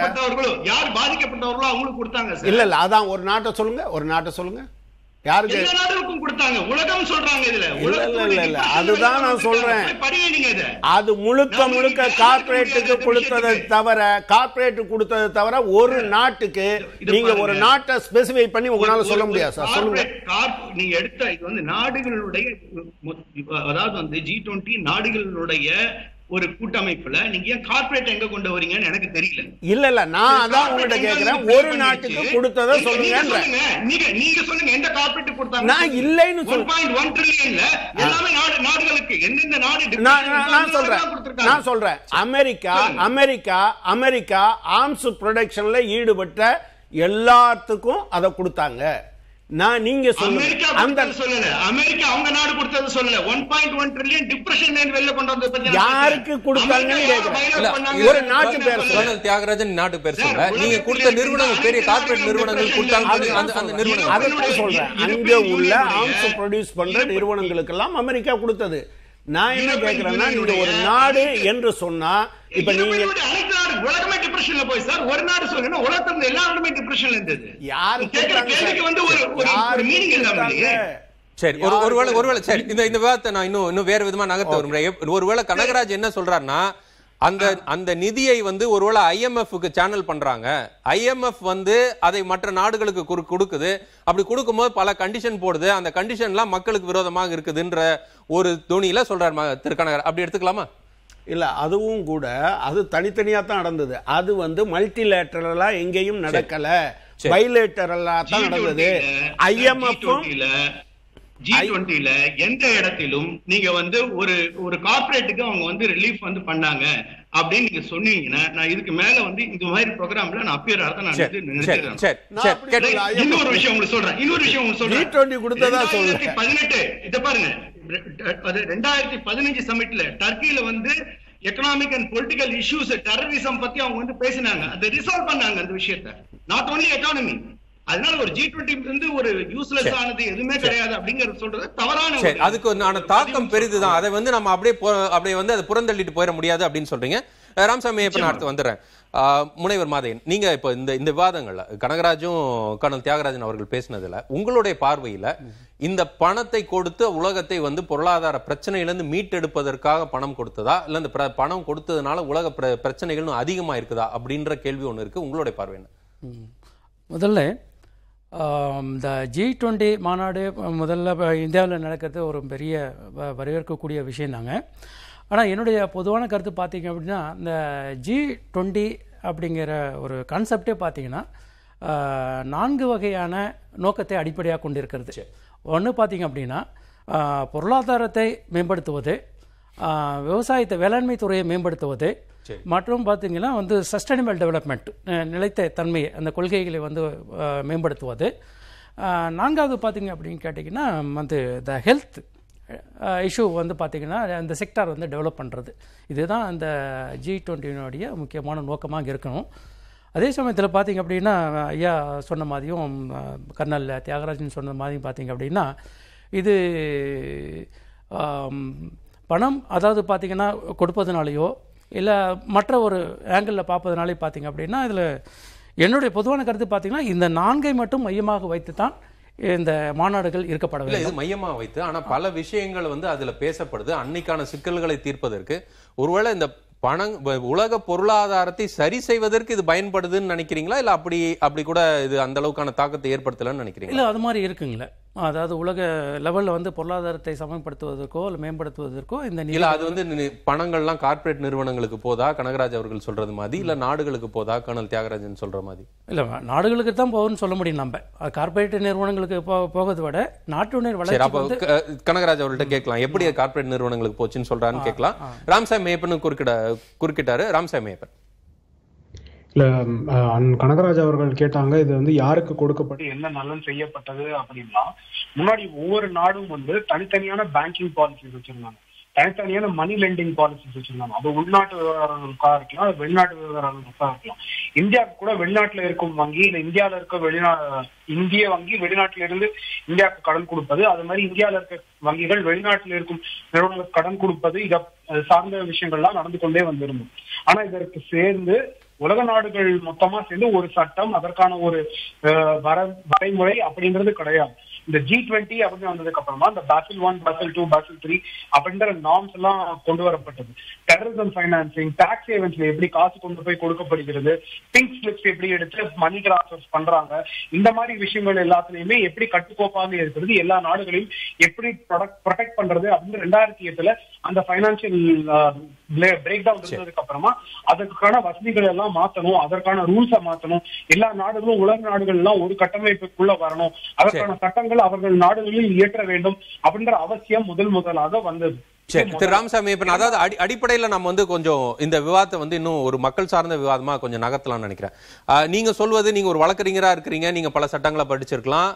யார் பாதிக்கப்பட்டவர்களோ அவங்களுக்கு கொடுத்தாங்க சார். இல்ல இல்ல அதான் ஒரு நாட்டை சொல்லுங்க ஒரு நாட்டை சொல்லுங்க. யாருக்கு? எல்லா நாடுகளுக்கும் கொடுத்தாங்க. உலகம் சொல்றாங்க இதுல. இல்ல, இல்ல, இல்ல. அதுதான் நான் சொல்றேன். அது முழுக்க முழுக்க கார்ப்பரேட்டுக்கு கொடுத்ததை. தவிர கார்ப்பரேட் கொடுத்ததை தவிர ஒரு நாட்டுக்கு நீங்க ஒரு. நாட்டை ஸ்பெசிஃபை பண்ணி உங்களால சொல்ல முடியாது சார். சொல்லுங்க. நீங்க எடுத்த இது வந்து நாடுகளுடைய அதாவது வந்து ஜி டுவெண்ட்டி நாடுகளுடைய ஒரு கூட்டமைப்புல நீங்க ஏன் கார்ப்பரேட் எங்க கொண்டு வரீங்கன்னு எனக்கு தெரியல இல்ல இல்ல நான் அதான் உங்ககிட்ட கேக்குறேன் ஒரு நாட்டுக்கு? கொடுத்ததை சொல்லுங்க. நீங்க நீங்க சொல்லுங்க எந்த கார்ப்பரேட் கொடுத்தாங்க நான் இல்லைன்னு சொல்ல- பாயிண்ட் ஒன் ட்ரில்லியன்ல எல்லாமே நாடு நாடுகளுக்கு எந்தெந்த நாடு நான் நான்- சொல்றேன். நான் சொல்றேன் அமெரிக்கா. அமெரிக்கா அமெரிக்கா ஆர்ம்ஸ் ப்ரொடக்ஷன்ல ஈடுபட்ட எல்லாத்துக்கும் அதை கொடுத்தாங்க நான் நீங்க அமெரிக்கா சொல்லுங்க அந்த சொல்லல. அமெரிக்கா அவங்க நாடு கொடுத்தது சொல்லல. One point one trillion depression வெளில கொண்டு வந்தது பத்தி யாருக்கு. கொடுத்தாங்கன்னு. ஒரு நாட்டு பேர் சொல்லல. கர்னல் தியாகராஜன் நாட்டு பேர் சொல்ல நீங்க கொடுத்த நிறுவனங்கள் பெரிய கார்ப்பரேட் நிறுவனங்கள் கொடுத்தாங்க. அந்த அந்த. நிறுவனங்கள் அதைத்தான் சொல்றேன். அங்க உள்ள ஆர்ம்ஸ் ப்ரொடியூஸ் பண்ற நிறுவனங்களுக்கெல்லாம் அமெரிக்கா கொடுத்தது. நான் என்ன கேக்குறேன்னா நீங்க ஒரு நாடு என்று சொன்னா இப்ப நீங்க யூரோப்பியனுடைய அனைத்து நாடு உலகமே டிப்ரெஷன்ல போய் சார். ஒரு நாடு சொல்லுங்க உலகத்துல இருந்த எல்லா நாடுமே டிப்ரெஷன்ல இருந்தது. யாரு நீ கேக்குற கொடுத்தாங்க கேள்விக்கு சார்? வந்து ஒரு ஒரு- யாரு ஒரு மீனிங் இல்லாம கொடுத்தாங்க? இல்லையே. சரி ஒரு ஒருவேளை ஒருவேளை சரி இந்த இந்த விவாதத்தை நான் இன்னும் இன்னும் வேற விதமா நகர்த்த விரும்புறேன். ஒருவேளை கனகராஜ் என்ன சொல்றாருன்னா அந்த அந்த நிதியை வந்து ஒருவேளை ஐஎம்எஃப்க்கு சேனல் பண்றாங்க. ஐஎம்எஃப் வந்து அதை மற்ற நாடுகளுக்கு கொடுக்குது. அப்படி கொடுக்கும்போது பல கண்டிஷன் போடுது. அந்த கண்டிஷன்லாம் மக்களுக்கு விரோதமாக இருக்குதுன்ற ஒரு துணியில சொல்றாரு ம- திரு கனகராஜ் அப்படி எடுத்துக்கலாமா? இல்ல அதுவும் கூட அது தனித்தனியா தான் நடந்தது. அது வந்து மல்டிலேட்டரலா எங்கேயும் நடக்கல. சரி. பைலேட்டரலா தான் நடந்தது. ஐஎம்எஃப்பும் ஜி டுவெண்ட்டில எந்த இடத்திலும் நீங்க வந்து ஒரு ஒரு கார்ப்பரேட்டுக்கு அவங்க வந்து ரிலீஃப் வந்து பண்ணாங்க அப்படின்னு நீங்க சொன்னீங்கன்னா நான் இதுக்கு மேல வந்து இந்த மாதிரி ப்ரோக்ராம்ல நான் அப்பியர் ஆகிறத நான் சரி வந்து சரி நிறுத்திடுறேன் சரி நான் சரி அப்படி கேட்டு- சொல்லல. இன்னொரு விஷயம் உங்களுக்கு சொல்றேன் இன்னொரு விஷயம் உங்களுக்கு சொல்றேன். G20 கொடுத்ததா சொல்றேன். ரெண்டாயிரத்தி பதினெட்டு இத பாருங்க. அது ரெண்டாயிரத்தி பதினஞ்சு சமிட்ல டர்க்கில வந்து economic and political issues terrorism பத்தி அவங்க வந்து பேசினாங்க. அதை ரிசால்வ் பண்ணாங்க அந்த விஷயத்தை. நாட் only எக்கானமி அதனால ஒரு ஜி டுவெண்ட்டி வந்து ஒரு யூஸ்லெஸ் ஆனது எதுவுமே கிடையாது அப்படிங்கறது சொல்றது தவறான அதுக்கு தாக்கம் பெரிதுதான். அதை வந்து நம்ம அப்படியே அப்படியே வந்து அதை புறந்தள்ளிட்டு போயிட முடியாது அப்படின்னு சொல்றீங்க. ராமசாமி இப்ப நான் அடுத்து வந்துடுறேன். முனைவர் மாதையன் நீங்க இப்ப இந்த இந்த விவாதங்கள்ல கனகராஜும் கர்னல் தியாகராஜன் அவர்கள் பேசினதுல உங்களுடைய பார்வையில இந்த பணத்தை கொடுத்து உலகத்தை வந்து பொருளாதார பிரச்சனையிலிருந்து மீட்டெடுப்பதற்காக பணம் கொடுத்ததா? இல்ல இந்த பணம் கொடுத்ததுனால உலக பிர- பிரச்சனைகள் இன்னும் அதிகமா இருக்குதா? அப்படின்ற கேள்வி ஒண்ணு இருக்கு. உங்களுடைய பார்வை என்ன. முதல்ல இந்த ஜி டுவெண்ட்டி மாநாடு முதல்ல இந்தியாவில் நடக்கிறது ஒரு பெரிய வரவேற்கக்கூடிய விஷயம் தாங்க ஆனால் என்னுடைய பொதுவான கருத்து பார்த்தீங்க அப்படின்னா இந்த ஜி டுவெண்ட்டி அப்படிங்கிற ஒரு கான்செப்டே பார்த்தீங்கன்னா நான்கு வகையான நோக்கத்தை அடிப்படையாக கொண்டிருக்கிறது. ஒன்று பார்த்தீங்க அப்படின்னா பொருளாதாரத்தை மேம்படுத்துவது விவசாயத்தை வேளாண்மை துறையை மேம்படுத்துவது மற்றும் பார்த்தீங்கன்னா வந்து சஸ்டைனபிள் டெவலப்மெண்ட் நிலைத்த தன்மை அந்த கொள்கைகளை வந்து மேம்படுத்துவது. நான்காவது பார்த்தீங்க அப்படின்னு கேட்டிங்கன்னா வந்து த ஹெல்த் இஷ்யூ வந்து பார்த்திங்கன்னா அந்த செக்டார் வந்து டெவலப் பண்ணுறது இதுதான் அந்த ஜி டுவெண்ட்டினுடைய முக்கியமான நோக்கமாக இருக்கணும். அதே சமயத்தில் பார்த்தீங்க அப்படின்னா ஐயா சொன்ன மாதிரியும் கர்னல் தியாகராஜன் சொன்ன மாதிரியும் பார்த்திங்க அப்படின்னா இது பணம் அதாவது பார்த்தீங்கன்னா கொடுப்பதுனாலேயோ இல்லை மற்ற ஒரு ஆங்கிளில் பார்ப்பதுனாலே பார்த்தீங்க அப்படின்னா இதில் என்னுடைய பொதுவான கருத்து பார்த்திங்கன்னா இந்த நான்கை மட்டும் மையமாக வைத்து தான் இந்த மாநாடுகள் இருக்கப்பட வேண்டும். இது மையமா வைத்து ஆனா பல விஷயங்கள் வந்து அதுல பேசப்படுது. அன்னைக்கான சிக்கல்களை தீர்ப்பதற்கு. ஒருவேளை இந்த பணம் உலக பொருளாதாரத்தை சரி செய்வதற்கு இது பயன்படுதுன்னு நினைக்கிறீங்களா? இல்ல அப்படி அப்படி கூட இது அந்த அளவுக்கான தாக்கத்தை ஏற்படுத்தலன்னு நினைக்கிறீங்களா? இல்லை அது மாதிரி இருக்குங்களே. அதாவது உலக லெவலில் வந்து பொருளாதாரத்தை சமப்படுத்துவதற்கோ இல்லை மேம்படுத்துவதற்கோ இந்த நிதி இல்ல அது வந்து பணங்கள்லாம் கார்ப்பரேட் நிறுவனங்களுக்கு போதா? கனகராஜ் அவர்கள் சொல்றது மாதிரி இல்ல நாடுகளுக்கு போதா? கர்னல் தியாகராஜன் சொல்ற மாதிரி. இல்லை நாடுகளுக்கு தான் போகும்னு சொல்ல முடியும் நம்ம. கார்ப்பரேட் நிறுவனங்களுக்கு போ போகிறத விட நாட்டுடைய வளர்ச்சி கனகராஜ் அவர்கள்ட்ட கேட்கலாம். எப்படி கார்ப்பரேட் நிறுவனங்களுக்கு போச்சுன்னு சொல்றாருன்னு கேட்கலாம். ராம்சாய் மேப்பன் குறுக்கிட குறுக்கிட்டாரு ராம்சாய் அண்ணன் கனகராஜ் அவர்கள் கேட்டாங்க இது வந்து யாருக்கு கொடுக்கப்பட்டு என்ன நலன் செய்யப்பட்டது அப்படின்னா முன்னாடி ஒவ்வொரு நாடும் வந்து தனித்தனியான பேங்கிங் பாலிசிஸ் வச்சிருந்தாங்க. தனித்தனியான மணி லெண்டிங் பாலிசிஸ் வச்சிருந்தாங்க. அது உள்நாட்டு விவகாரங்களுக்கா இருக்கலாம் அது வெளிநாட்டு விவகாரங்களுக்கா இருக்கலாம். இந்தியாவுக்கு கூட வெளிநாட்டுல இருக்கும் வங்கி இல்ல இந்தியால இருக்க வெளிநா இந்திய வங்கி வெளிநாட்டுல இருந்து இந்தியாவுக்கு கடன் கொடுப்பது அது மாதிரி இந்தியால இருக்க வங்கிகள் வெளிநாட்டுல இருக்கும் நிறுவனங்களுக்கு கடன் கொடுப்பது இத சார்ந்த விஷயங்கள்லாம் நடந்து கொண்டே வந்திருந்தோம் ஆனா இதற்கு சேர்ந்து உலக நாடுகள் மொத்தமா சேர்ந்து ஒரு சட்டம் அதற்கான ஒரு வர வரைமுறை அப்படின்றது கிடையாது. இந்த ஜி டுவெண்ட்டி அப்படின்னு வந்ததுக்கு அப்புறமா இந்த Basel one Basel two Basel three அப்படின்ற நார்ம்ஸ் எல்லாம் கொண்டு வரப்பட்டது. டெரரிசம் ஃபைனான்சிங் டாக்ஸ் ஏவன்ஸ்ல எப்படி காசு கொண்டு போய் கொடுக்கப்படுகிறது பிங்க் ஸ்லிப்ஸ் எப்படி எடுத்து மணி டிரான்ஸ்ஃபர்ஸ் பண்றாங்க இந்த மாதிரி விஷயங்கள் எல்லாத்துலயுமே எப்படி கட்டுக்கோப்பாக இருக்கிறது எல்லா நாடுகளையும் எப்படி ப்ரொடெக்ட் பண்றது அப்படின்னு ரெண்டாயிரத்தி எட்டுல அந்த பைனான்சியல் பிரேக் டவுன் இருந்ததுக்கு அப்புறமா அதற்கான வசதிகள் எல்லாம் மாத்தணும் அதற்கான ரூல்ஸை மாத்தணும் எல்லா நாடுகளும் உலக நாடுகள் எல்லாம் ஒரு கட்டமைப்புக்குள்ள வரணும் அதற்கான சட்டங்கள் அவர்கள் நாடுகளில் இயற்ற வேண்டும் அப்படின்ற அவசியம் முதல் முதலாக வந்தது. சரி திரு ராமசாமி இப்ப நான் அதாவது அடி அடிப்படையில நம்ம வந்து கொஞ்சம் இந்த விவாதத்தை வந்து இன்னும் ஒரு மக்கள் சார்ந்த விவாதமா கொஞ்சம் நகர்த்தலாம்னு நினைக்கிறேன். நீங்க சொல்வது நீங்க ஒரு வழக்கறிஞரா இருக்கிறீங்க நீங்க பல சட்டங்களை படிச்சிருக்கலாம்.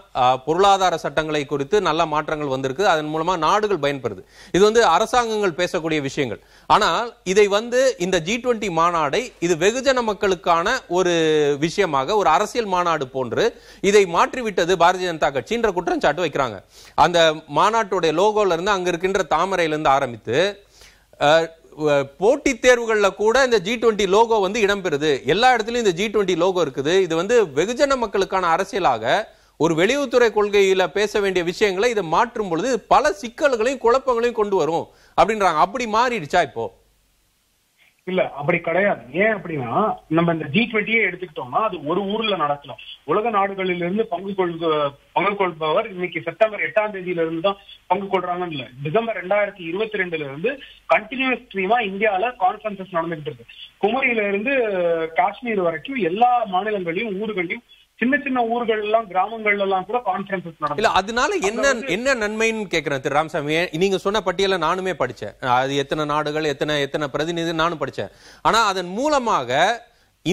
பொருளாதார சட்டங்களை குறித்து நல்ல மாற்றங்கள் வந்திருக்கு. அதன் மூலமா நாடுகள் பயன்பெறுது இது வந்து அரசாங்கங்கள் பேசக்கூடிய விஷயங்கள். ஆனால் இதை வந்து இந்த ஜி டுவெண்ட்டி மாநாடை இது வெகுஜன மக்களுக்கான ஒரு விஷயமாக ஒரு அரசியல் மாநாடு போன்று இதை மாற்றிவிட்டது பாரதிய ஜனதா கட்சின்ற குற்றச்சாட்டு வைக்கிறாங்க. அந்த மாநாட்டுடைய லோகோல இருந்து அங்க இருக்கின்ற தாமரையில இருந்து ஆரம்பித்து வ- போட்டித் தேர்வுகளில் கூட இந்த ஜி டுவெண்ட்டி லோகோ வந்து இடம்பெறுது. எல்லா இடத்துலையும் இந்த ஜி டுவெண்ட்டி லோகோ இருக்குது. இது வந்து வெகுஜன மக்களுக்கான அரசியலாக ஒரு வெளியுறவுத்துறை கொள்கையில் பேச வேண்டிய விஷயங்களை இதை மாற்றும் பொழுது பல சிக்கல்களையும் குழப்பங்களையும் கொண்டு வரும். அப்படின்றாங்க. அப்படி மாறிடுச்சா இப்போ? இல்ல அப்படி கிடையாது. ஏன் அப்படின்னா நம்ம இந்த ஜி டுவெண்ட்டியே எடுத்துக்கிட்டோம்னா அது ஒரு ஊர்ல நடக்கலாம் உலக நாடுகளில் இருந்து பங்கு கொள்க பங்கு கொள்பவர் இன்னைக்கு செப்டம்பர் எட்டாம் தேதியில இருந்து தான் பங்கு கொள்றாங்கன்னு இல்ல. டிசம்பர் ரெண்டாயிரத்தி இருபத்தி ரெண்டுல இருந்து கண்டினியூஸ் ஸ்ட்ரீமா இந்தியால கான்ஃபரன்சஸ் நடந்துகிட்டு இருக்கு. குமரியில இருந்து காஷ்மீர் வரைக்கும் எல்லா மாநிலங்களையும் ஊர்களையும் சின்ன சின்ன ஊர்கள் எல்லாம் கிராமங்கள்ல எல்லாம் கூட கான்ஃபரன்சஸ் இல்ல நடந்து அதனால என்ன என்ன நன்மைன்னு கேக்குறேன் திரு ராமசாமி. நீங்க சொன்ன பட்டியலை நானுமே படிச்சேன். அது எத்தனை நாடுகள் எத்தனை எத்தனை பிரதிநிதி நானும் படிச்சேன். ஆனா அதன் மூலமாக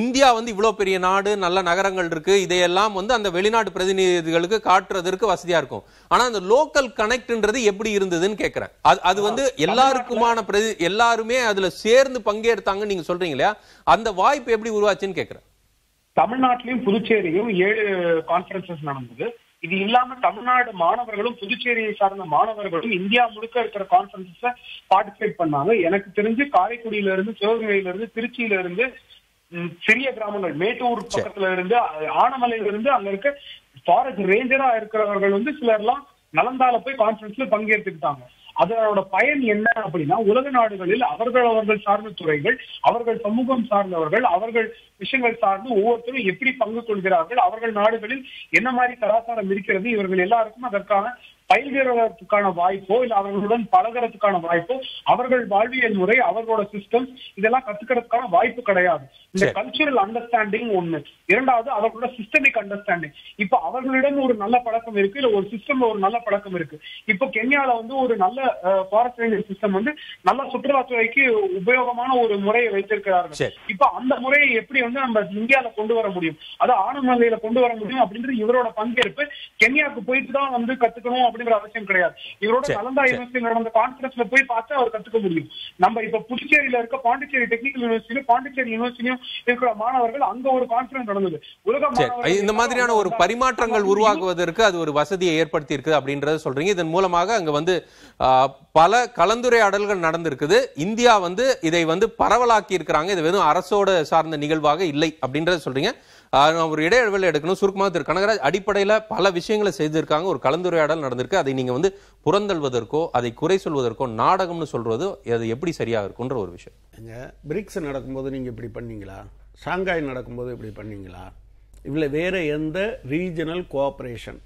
இந்தியா வந்து இவ்வளவு பெரிய நாடு நல்ல நகரங்கள் இருக்கு இதையெல்லாம் வந்து அந்த வெளிநாட்டு பிரதிநிதிகளுக்கு காட்டுறதற்கு வசதியா இருக்கும். ஆனா அந்த லோக்கல் கனெக்ட்ன்றது எப்படி இருந்ததுன்னு கேக்குறேன். அது அது வந்து எல்லாருக்குமான பிரதி எல்லாருமே அதுல சேர்ந்து பங்கேற்றாங்கன்னு நீங்க சொல்றீங்க இல்லையா? அந்த வாய்ப்பு எப்படி உருவாச்சுன்னு கேக்குறேன். தமிழ்நாட்டிலையும் புதுச்சேரியும் ஏழு கான்ஃபரன்சஸ் நடந்தது. இது இல்லாம தமிழ்நாடு மாணவர்களும் புதுச்சேரியை சார்ந்த மாணவர்களும் இந்தியா முழுக்க இருக்கிற கான்ஃபரன்சஸ்ல பார்ட்டிசிபேட் பண்ணாங்க. எனக்கு தெரிஞ்சு காரைக்குடியில இருந்து சிவகங்கையில இருந்து திருச்சியில இருந்து சிறிய கிராமங்கள் மேட்டூர் பக்கத்துல இருந்து ஆனமலையில இருந்து அங்க இருக்க ஃபாரஸ்ட் ரேஞ்சரா இருக்கிறவர்கள் வந்து சிலர்லாம் நலந்தால போய் கான்ஃபரன்ஸ்ல பங்கேற்றுக்கிட்டாங்க. அதனோட பயன் என்ன அப்படின்னா உலக நாடுகளில் அவர்கள் அவர்கள் சார்ந்த துறைகள் அவர்கள் சமூகம் சார்ந்தவர்கள் அவர்கள் விஷயங்கள் சார்ந்து ஒவ்வொருத்தரும் எப்படி பங்கு கொள்கிறார்கள் அவர்கள் நாடுகளில் என்ன மாதிரி கலாச்சாரம் இருக்கிறது இவர்கள் எல்லாருக்கும் அதற்கான பயில்கிறதற்கான வாய்ப்போ இல்ல அவர்களுடன் பழகிறதுக்கான வாய்ப்போ அவர்கள் வாழ்வியல் முறை அவர்களோட சிஸ்டம் இதெல்லாம் கத்துக்கிறதுக்கான வாய்ப்பு கிடையாது. இந்த சரி. கல்ச்சுரல் அண்டர்ஸ்டாண்டிங் ஒண்ணு. இரண்டாவது அவர்களோட சிஸ்டமிக் அண்டர்ஸ்டாண்டிங் இப்ப அவர்களிடம் ஒரு நல்ல பழக்கம் இருக்கு இல்ல ஒரு சிஸ்டம்ல ஒரு நல்ல பழக்கம் இருக்கு. இப்போ கென்யால வந்து ஒரு நல்ல ஃபாரஸ்ட் சிஸ்டம் வந்து நல்ல சுற்றுலாத்துறைக்கு உபயோகமான ஒரு முறையை வைத்திருக்கிறார்கள். இப்ப அந்த முறையை எப்படி வந்து நம்ம இந்தியால கொண்டு வர முடியும்? அது ஆனமலையில கொண்டு வர முடியும் அப்படின்றது இவரோட பங்கேற்பு. கென்யாக்கு போயிட்டு தான் வந்து கத்துக்கணும் அப்படிங்கிற அவசியம் கிடையாது. இவரோட சரி. யூனிவர்சிட்டி நடந்த கான்ஃபரன்ஸ்ல போய் பார்த்து அவர் கத்துக்க முடியும். நம்ம இப்ப புதுச்சேரியில இருக்க பாண்டிச்சேரி டெக்னிக்கல் யூனிவர்சிட்டியும் பாண்டிச்சேரி யூனிவர்சிட்டியும் இருக்கிற மாணவர்கள் அங்க ஒரு கான்ஃபரன்ஸ் நடந்தது. உலக இந்த மாதிரியான ஒரு பரிமாற்றங்கள் உருவாக்குவதற்கு அது ஒரு வசதியை ஏற்படுத்தி இருக்குது அப்படின்றத சொல்றீங்க. இதன் மூலமாக அங்க வந்து பல கலந்துரையாடல்கள் நடந்திருக்குது. இந்தியா வந்து இதை வந்து பரவலாக்கி இருக்கிறாங்க இது வெறும் அரசோட சார்ந்த நிகழ்வாக இல்லை அப்படின்றத சொல்றீங்க. ஒரு இடைவெளி எடுக்கணும். சுருக்கமாக திரு கனகராஜ் அடிப்படையில பல விஷயங்களை செய்திருக்காங்க. ஒரு கலந்துரையாடல் நடந்திருக்கு. அதை நீங்க வந்து புறந்தள்வதற்கோ அதை குறை சொல்வதற்கோ நாடகம்னு சொல்றது அது எப்படி சரியா இருக்குன்ற ஒரு விஷயம். எங்க பிரிக்ஸ் நடக்கும்போது நீங்கள் இப்படி பண்ணீங்களா? ஷாங்காய் நடக்கும்போது இப்படி பண்ணீங்களா? இதில் வேறு எந்த ரீஜனல் கோஆப்ரேஷன்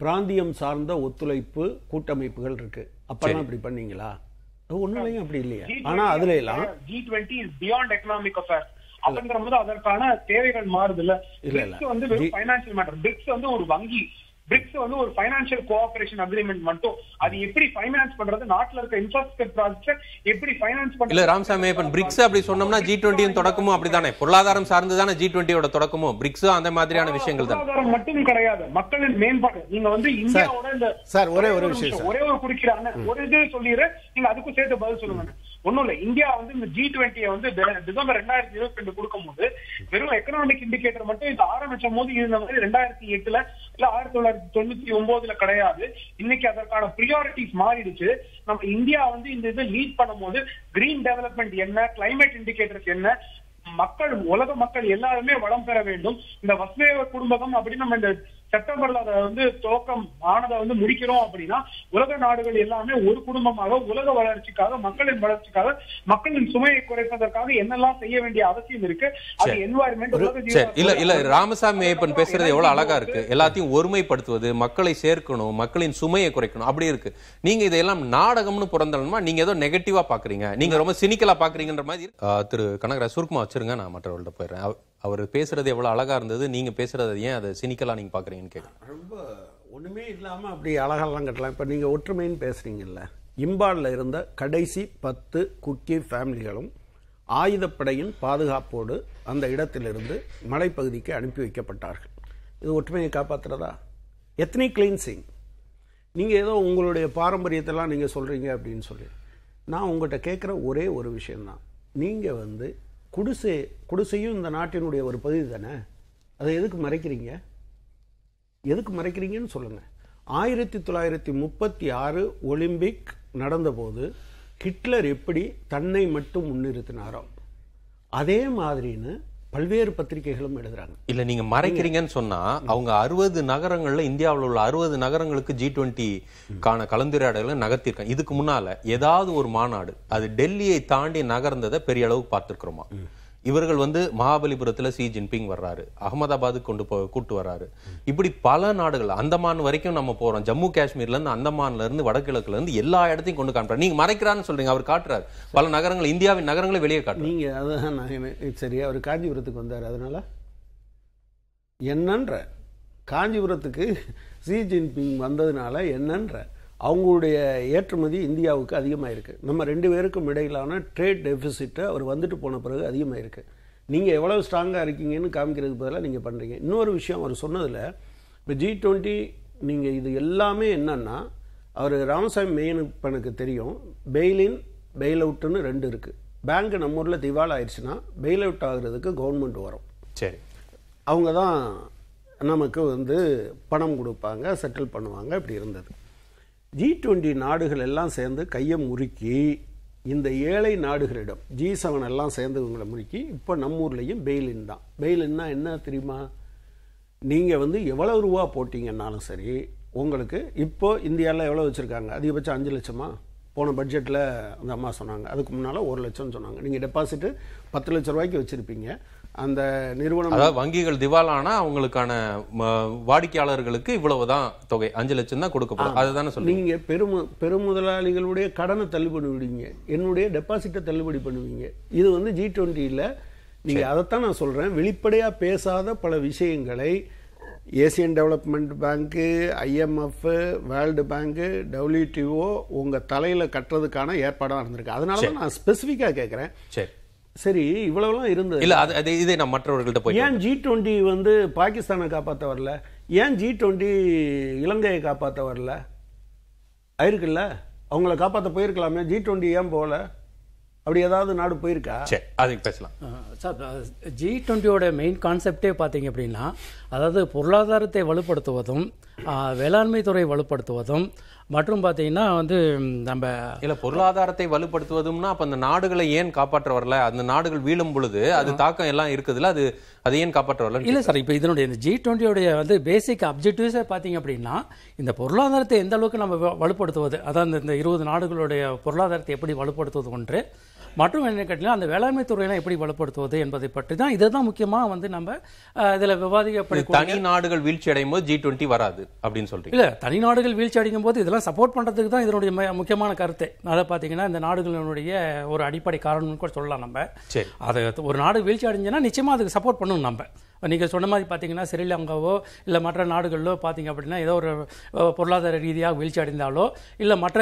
பிராந்தியம் சார்ந்த ஒத்துழைப்பு கூட்டமைப்புகள் இருக்கு. அப்பெல்லாம் இப்படி பண்ணீங்களா? ஒன்றுலையும் அப்படி இல்லையா. ஆனால் அதுல எல்லாம் G twenty is beyond economic affair அப்படிங்கிற போது அதற்கான தேவைகள் மாறுது இல்ல இல்ல, இல்ல. பிரிக்ஸ் வந்து வெறும் பைனான்சியல் மேட்டர் பிரிக்ஸ் வந்து ஒரு வங்கி. பிரிக்ஸ் வந்து ஒரு ஃபைனான்சியல் கோஆபரேஷன் அக்ரிமெண்ட் மட்டும். அது எப்படி ஃபைனான்ஸ் பண்றது? நாட்டுல இருக்க இன்ஃப்ராஸ்ட்ரக்சர் ப்ராஜெக்ட் எப்படி ஃபைனான்ஸ் இல்ல பண்றது? ராமசாமி இப்ப பிரிக்ஸ் அப்படி சொன்னோம்னா ஜி டுவெண்ட்டியின் தொடக்கமும் அப்படிதானே. பொருளாதாரம் சார்ந்து தானே ஜி டுவெண்ட்டியோட தொடக்கமும் பிரிக்ஸும் அந்த மாதிரியான விஷயங்கள் தான். பொருளாதாரம் மட்டும் கிடையாது. மக்களின் மேம்பாடு. நீங்க வந்து இந்தியாவோட இந்த சார், ஒரே ஒரு விஷயம். ஒரே ஒரு குறுக்கிறாங்க ஒரு இது சொல்லிடுறேன் நீங்க அதுக்கும் சேர்த்து பதில் சொல்லுங்க. ஒண்ணும் இல்ல. இந்தியா வந்து இந்த ஜி டுவெண்ட்டியை வந்து டிசம்பர் ரெண்டாயிரத்தி இருபத்தி ரெண்டு கொடுக்கும்போது வெறும் எக்கனாமிக் இண்டிகேட்டர் மட்டும் இது ஆரம்பிச்ச போது இருந்த மாதிரி ரெண்டாயிரத்தி எட்டுல இல்ல ஆயிரத்தி தொள்ளாயிரத்தி தொண்ணூத்தி ஒன்பதுல கிடையாது. இன்னைக்கு அதற்கான ப்ரியாரிட்டிஸ் மாறிடுச்சு. நம்ம இந்தியா வந்து இந்த இதை லீட் பண்ணும்போது கிரீன் டெவலப்மெண்ட் என்ன கிளைமேட் இண்டிகேட்டர்ஸ் என்ன மக்கள் உலக மக்கள் எல்லாருமே வளம் பெற வேண்டும். இந்த வசுதேவ குடும்பம் அப்படின்னு நம்ம இந்த செப்டம்பர்ல அதை வந்து துவக்கம் ஆனதை வந்து முடிக்கிறோம் அப்படின்னா உலக நாடுகள் எல்லாமே ஒரு குடும்பமாக உலக வளர்ச்சிக்காக மக்களின் வளர்ச்சிக்காக மக்களின் சுமையை குறைப்பதற்காக என்னெல்லாம் செய்ய வேண்டிய அவசியம் இருக்கு? அது. என்வாயர்மெண்ட் இல்ல இல்ல. ராமசாமி ஐயப்பன் பேசுறது எவ்வளவு அழகா இருக்கு. எல்லாத்தையும் ஒருமைப்படுத்துவது மக்களை சேர்க்கணும் மக்களின் சுமையை குறைக்கணும். அப்படி இருக்கு. நீங்க இதெல்லாம் நாடகம்னு புறந்தளமா நீங்க ஏதோ நெகட்டிவா பாக்குறீங்க. நீங்க ரொம்ப சினிக்கலா பாக்குறீங்கன்ற மாதிரி திரு கனகராஜ் சுருக்கமா வச்சிருங்க. நான் மற்றவர்கள்ட்ட போயிடுறேன். அவர் பேசுறது எவ்வளவு அழகா இருந்தது நீங்க பேசுறது ஏன் அதை சினிக்கலா நீங்க பாக்குறீங்கன்னு கேட்குறேன் ரொம்ப ஒண்ணுமே இல்லாம அப்படி அழகெல்லாம் கட்டலாம். இப்ப நீங்க ஒற்றுமைன்னு பேசுறீங்கல்ல இம்பாலில் இருந்த கடைசி பத்து குக்கி ஃபேமிலிகளும் ஆயுதப்படையின் பாதுகாப்போடு அந்த இடத்திலிருந்து மலைப்பகுதிக்கு அனுப்பி வைக்கப்பட்டார்கள். இது ஒற்றுமையை காப்பாற்றுறதா எத்தனை கிளீன்சிங் நீங்கள் ஏதோ உங்களுடைய பாரம்பரியத்தெல்லாம் நீங்கள் சொல்கிறீங்க அப்படின்னு சொல்லி. நான் உங்கள்கிட்ட கேட்குற ஒரே ஒரு விஷயந்தான் நீங்கள் வந்து குடிசை குடிசையும் இந்த நாட்டினுடைய ஒரு பகுதி தானே? அதை எதுக்கு மறைக்கிறீங்க? எதுக்கு மறைக்கிறீங்கன்னு சொல்லுங்கள் ஆயிரத்தி தொள்ளாயிரத்தி முப்பத்தி ஆறு ஒலிம்பிக் நடந்தபோது ஹிட்லர் எப்படி தன்னை மட்டும் முன்னிறுத்தினாரோ அதே மாதிரின்னு பல்வேறு பத்திரிகைகளும் எழுதுறாங்க. இல்ல நீங்க மறைக்கிறீங்கன்னு சொன்னா அவங்க அறுபது நகரங்கள்ல இந்தியாவில் உள்ள அறுபது நகரங்களுக்கு ஜி டுவெண்ட்டி கான கலந்துரையாடலை நகர்த்திருக்காங்க இதுக்கு முன்னால ஏதாவது ஒரு மாநாடு அது டெல்லியை தாண்டி நகர்ந்ததை பெரிய அளவுக்கு பார்த்திருக்கிறோமா? இவர்கள் வந்து மகாபலிபுரத்தில் சி ஜின்பிங் வர்றாரு. அகமதாபாத்துக்கு கொண்டு போ கூட்டு வர்றாரு. இப்படி பல நாடுகள் அந்தமான் வரைக்கும் நம்ம போகிறோம் ஜம்மு காஷ்மீர்லேருந்து அந்தமான்லேருந்து வடகிழக்குலேருந்து எல்லா இடத்தையும் கொண்டு காட்டுறாரு நீங்கள் மறைக்கிறான்னு சொல்கிறீங்க அவர் காட்டுறாரு. பல நகரங்கள் இந்தியாவின் நகரங்களை வெளியே காட்டுறாரு. நீங்கள் அதுதான் சரி அவர் காஞ்சிபுரத்துக்கு வந்தார். அதனால் என்னன்ற காஞ்சிபுரத்துக்கு ஷி ஜின்பிங் வந்ததுனால என்னன்ற அவங்களுடைய ஏற்றுமதி இந்தியாவுக்கு அதிகமாக இருக்குது நம்ம ரெண்டு பேருக்கும் இடையிலான ட்ரேட் டெபிசிட்டை அவர் வந்துட்டு போன பிறகு அதிகமாக இருக்குது நீங்கள் எவ்வளவு ஸ்ட்ராங்காக இருக்கீங்கன்னு காமிக்கிறதுக்கு பதிலாக நீங்கள் பண்ணுறீங்க இன்னொரு விஷயம் அவர் சொன்னதில் இப்போ ஜி டுவெண்ட்டி நீங்கள் இது எல்லாமே என்னன்னா அவர் ராமசாமி மெய்யப்பனுக்கு தெரியும். பெயிலின் பெயில் அவுட்டுன்னு ரெண்டு இருக்குது பேங்க் நம்ம ஊரில் திவால் ஆயிடுச்சுன்னா பெயில் அவுட் ஆகுறதுக்கு கவர்மெண்ட் வரும். சரி. அவங்க தான் நமக்கு வந்து பணம் கொடுப்பாங்க செட்டில் பண்ணுவாங்க இப்படி இருந்தது. ஜி டுவெண்ட்டி நாடுகள் எல்லாம் சேர்ந்து கையை முறுக்கி இந்த ஏழை நாடுகளிடம் ஜி செவன் எல்லாம் சேர்ந்து இவங்களை முறுக்கி இப்போ நம்ம ஊர்லேயும் பெயிலின் தான். பெயிலின்னா என்ன தெரியுமா? நீங்கள் வந்து எவ்வளோ ரூபா போட்டிங்கன்னாலும் சரி உங்களுக்கு இப்போது இந்தியாவில் எவ்வளோ வச்சுருக்காங்க? அதிகபட்சம் அஞ்சு லட்சமா? போன பட்ஜெட்டில் அந்த அம்மா சொன்னாங்க. அதுக்கு முன்னால் ஒரு லட்சம்னு சொன்னாங்க. நீங்கள் டெபாசிட்டு பத்து லட்ச ரூபாய்க்கு வச்சுருப்பீங்க. அந்த நிறுவனம் அதாவது வங்கிகள் திவாலானா அவங்களுக்கான வாடிக்கையாளர்களுக்கு இவ்வளவுதான் தொகை அஞ்சு லட்சம் தான் கொடுக்கப்படும் அதுதானே சொல்றீங்க? நீங்க பெருமு பெருமுதலாளிகளுடைய கடனை தள்ளுபடி விடுவீங்க என்னுடைய டெபாசிட்டை தள்ளுபடி பண்ணுவீங்க. இது வந்து ஜி டுவெண்ட்டியில் நீங்க அதைத்தான் நான் சொல்றேன். வெளிப்படையா பேசாத பல விஷயங்களை Asian development bank IMF world bank WTO உங்க தலையில கட்டுறதுக்கான ஏற்பாடாக இருந்திருக்கு அதனால தான் நான் ஸ்பெசிஃபிக்காக கேட்குறேன் சரி. சரி இவ்வளவுலாம் இருந்தது. இல்ல அது அது இதை நான் மற்றவர்கள்ட்ட போய் ஏன் ஜி டுவெண்ட்டி வந்து பாகிஸ்தானை காப்பாற்ற வரல ஏன் ஜி டுவெண்ட்டி இலங்கையை காப்பாற்ற வரல ஆயிருக்குல்ல? அவங்கள காப்பாற்ற போயிருக்கலாமே. ஜி டுவெண்ட்டி ஏன் போகல அப்படி ஏதாவது நாடு போயிருக்கா? சரி அதுக்கு பேசலாம். சார் ஜி டுவெண்ட்டியோட மெயின் கான்செப்டே பார்த்தீங்க அப்படின்னா அதாவது பொருளாதாரத்தை வலுப்படுத்துவதும் வேளாண்மை துறை வலுப்படுத்துவதும் மற்றும் பார்த்தீங்கன்னா வந்து நம்ம இல்ல பொருளாதாரத்தை வலுப்படுத்துவதும்னா அப்ப அந்த நாடுகளை ஏன் காப்பாற்ற வரல அந்த நாடுகள் வீழும் பொழுது அது தாக்கம் எல்லாம் இருக்குதுல்ல? அது அதை ஏன் காப்பாற்ற வரல இல்லை சார் இப்போ இதனுடைய இந்த ஜி டுவெண்ட்டியோடைய வந்து பேசிக் அப்ஜெக்டிவ்ஸே பார்த்தீங்க அப்படின்னா இந்த பொருளாதாரத்தை எந்த அளவுக்கு நம்ம வலுப்படுத்துவது அதான் இந்த இருபது நாடுகளுடைய பொருளாதாரத்தை எப்படி வலுப்படுத்துவது ஒன்று மற்றும் என்ன கேட்டீங்கன்னா அந்த வேளாண்மை துறையெல்லாம் எப்படி வலுப்படுத்துவது என்பதை பற்றி தான் இதை தான் முக்கியமாக வந்து நம்ம இதுல விவாதிக்கப்படக்கூடிய தனி நாடுகள் வீழ்ச்சி அடையும் போது ஜி டுவெண்ட்டி வராது அப்படின்னு சொல்றீங்க. இல்ல தனி நாடுகள் வீழ்ச்சி அடைக்கும் போது இதெல்லாம் சப்போர்ட் பண்றதுக்கு தான் இதனுடைய முக்கியமான கருத்து. அதை பார்த்தீங்கன்னா இந்த நாடுகளினுடைய ஒரு அடிப்படை காரணம்னு கூட சொல்லலாம் நம்ம. சரி. அதை ஒரு நாடு வீழ்ச்சி அடைஞ்சுன்னா நிச்சயமா அதுக்கு சப்போர்ட் பண்ணணும் நம்ம. நீங்க சொன்ன மாதிரி பார்த்தீங்கன்னா ஸ்ரீலங்காவோ இல்லை மற்ற நாடுகளிலோ பார்த்தீங்க அப்படின்னா ஏதோ ஒரு பொருளாதார ரீதியாக வீழ்ச்சி அடைந்தாலோ இல்லை மற்ற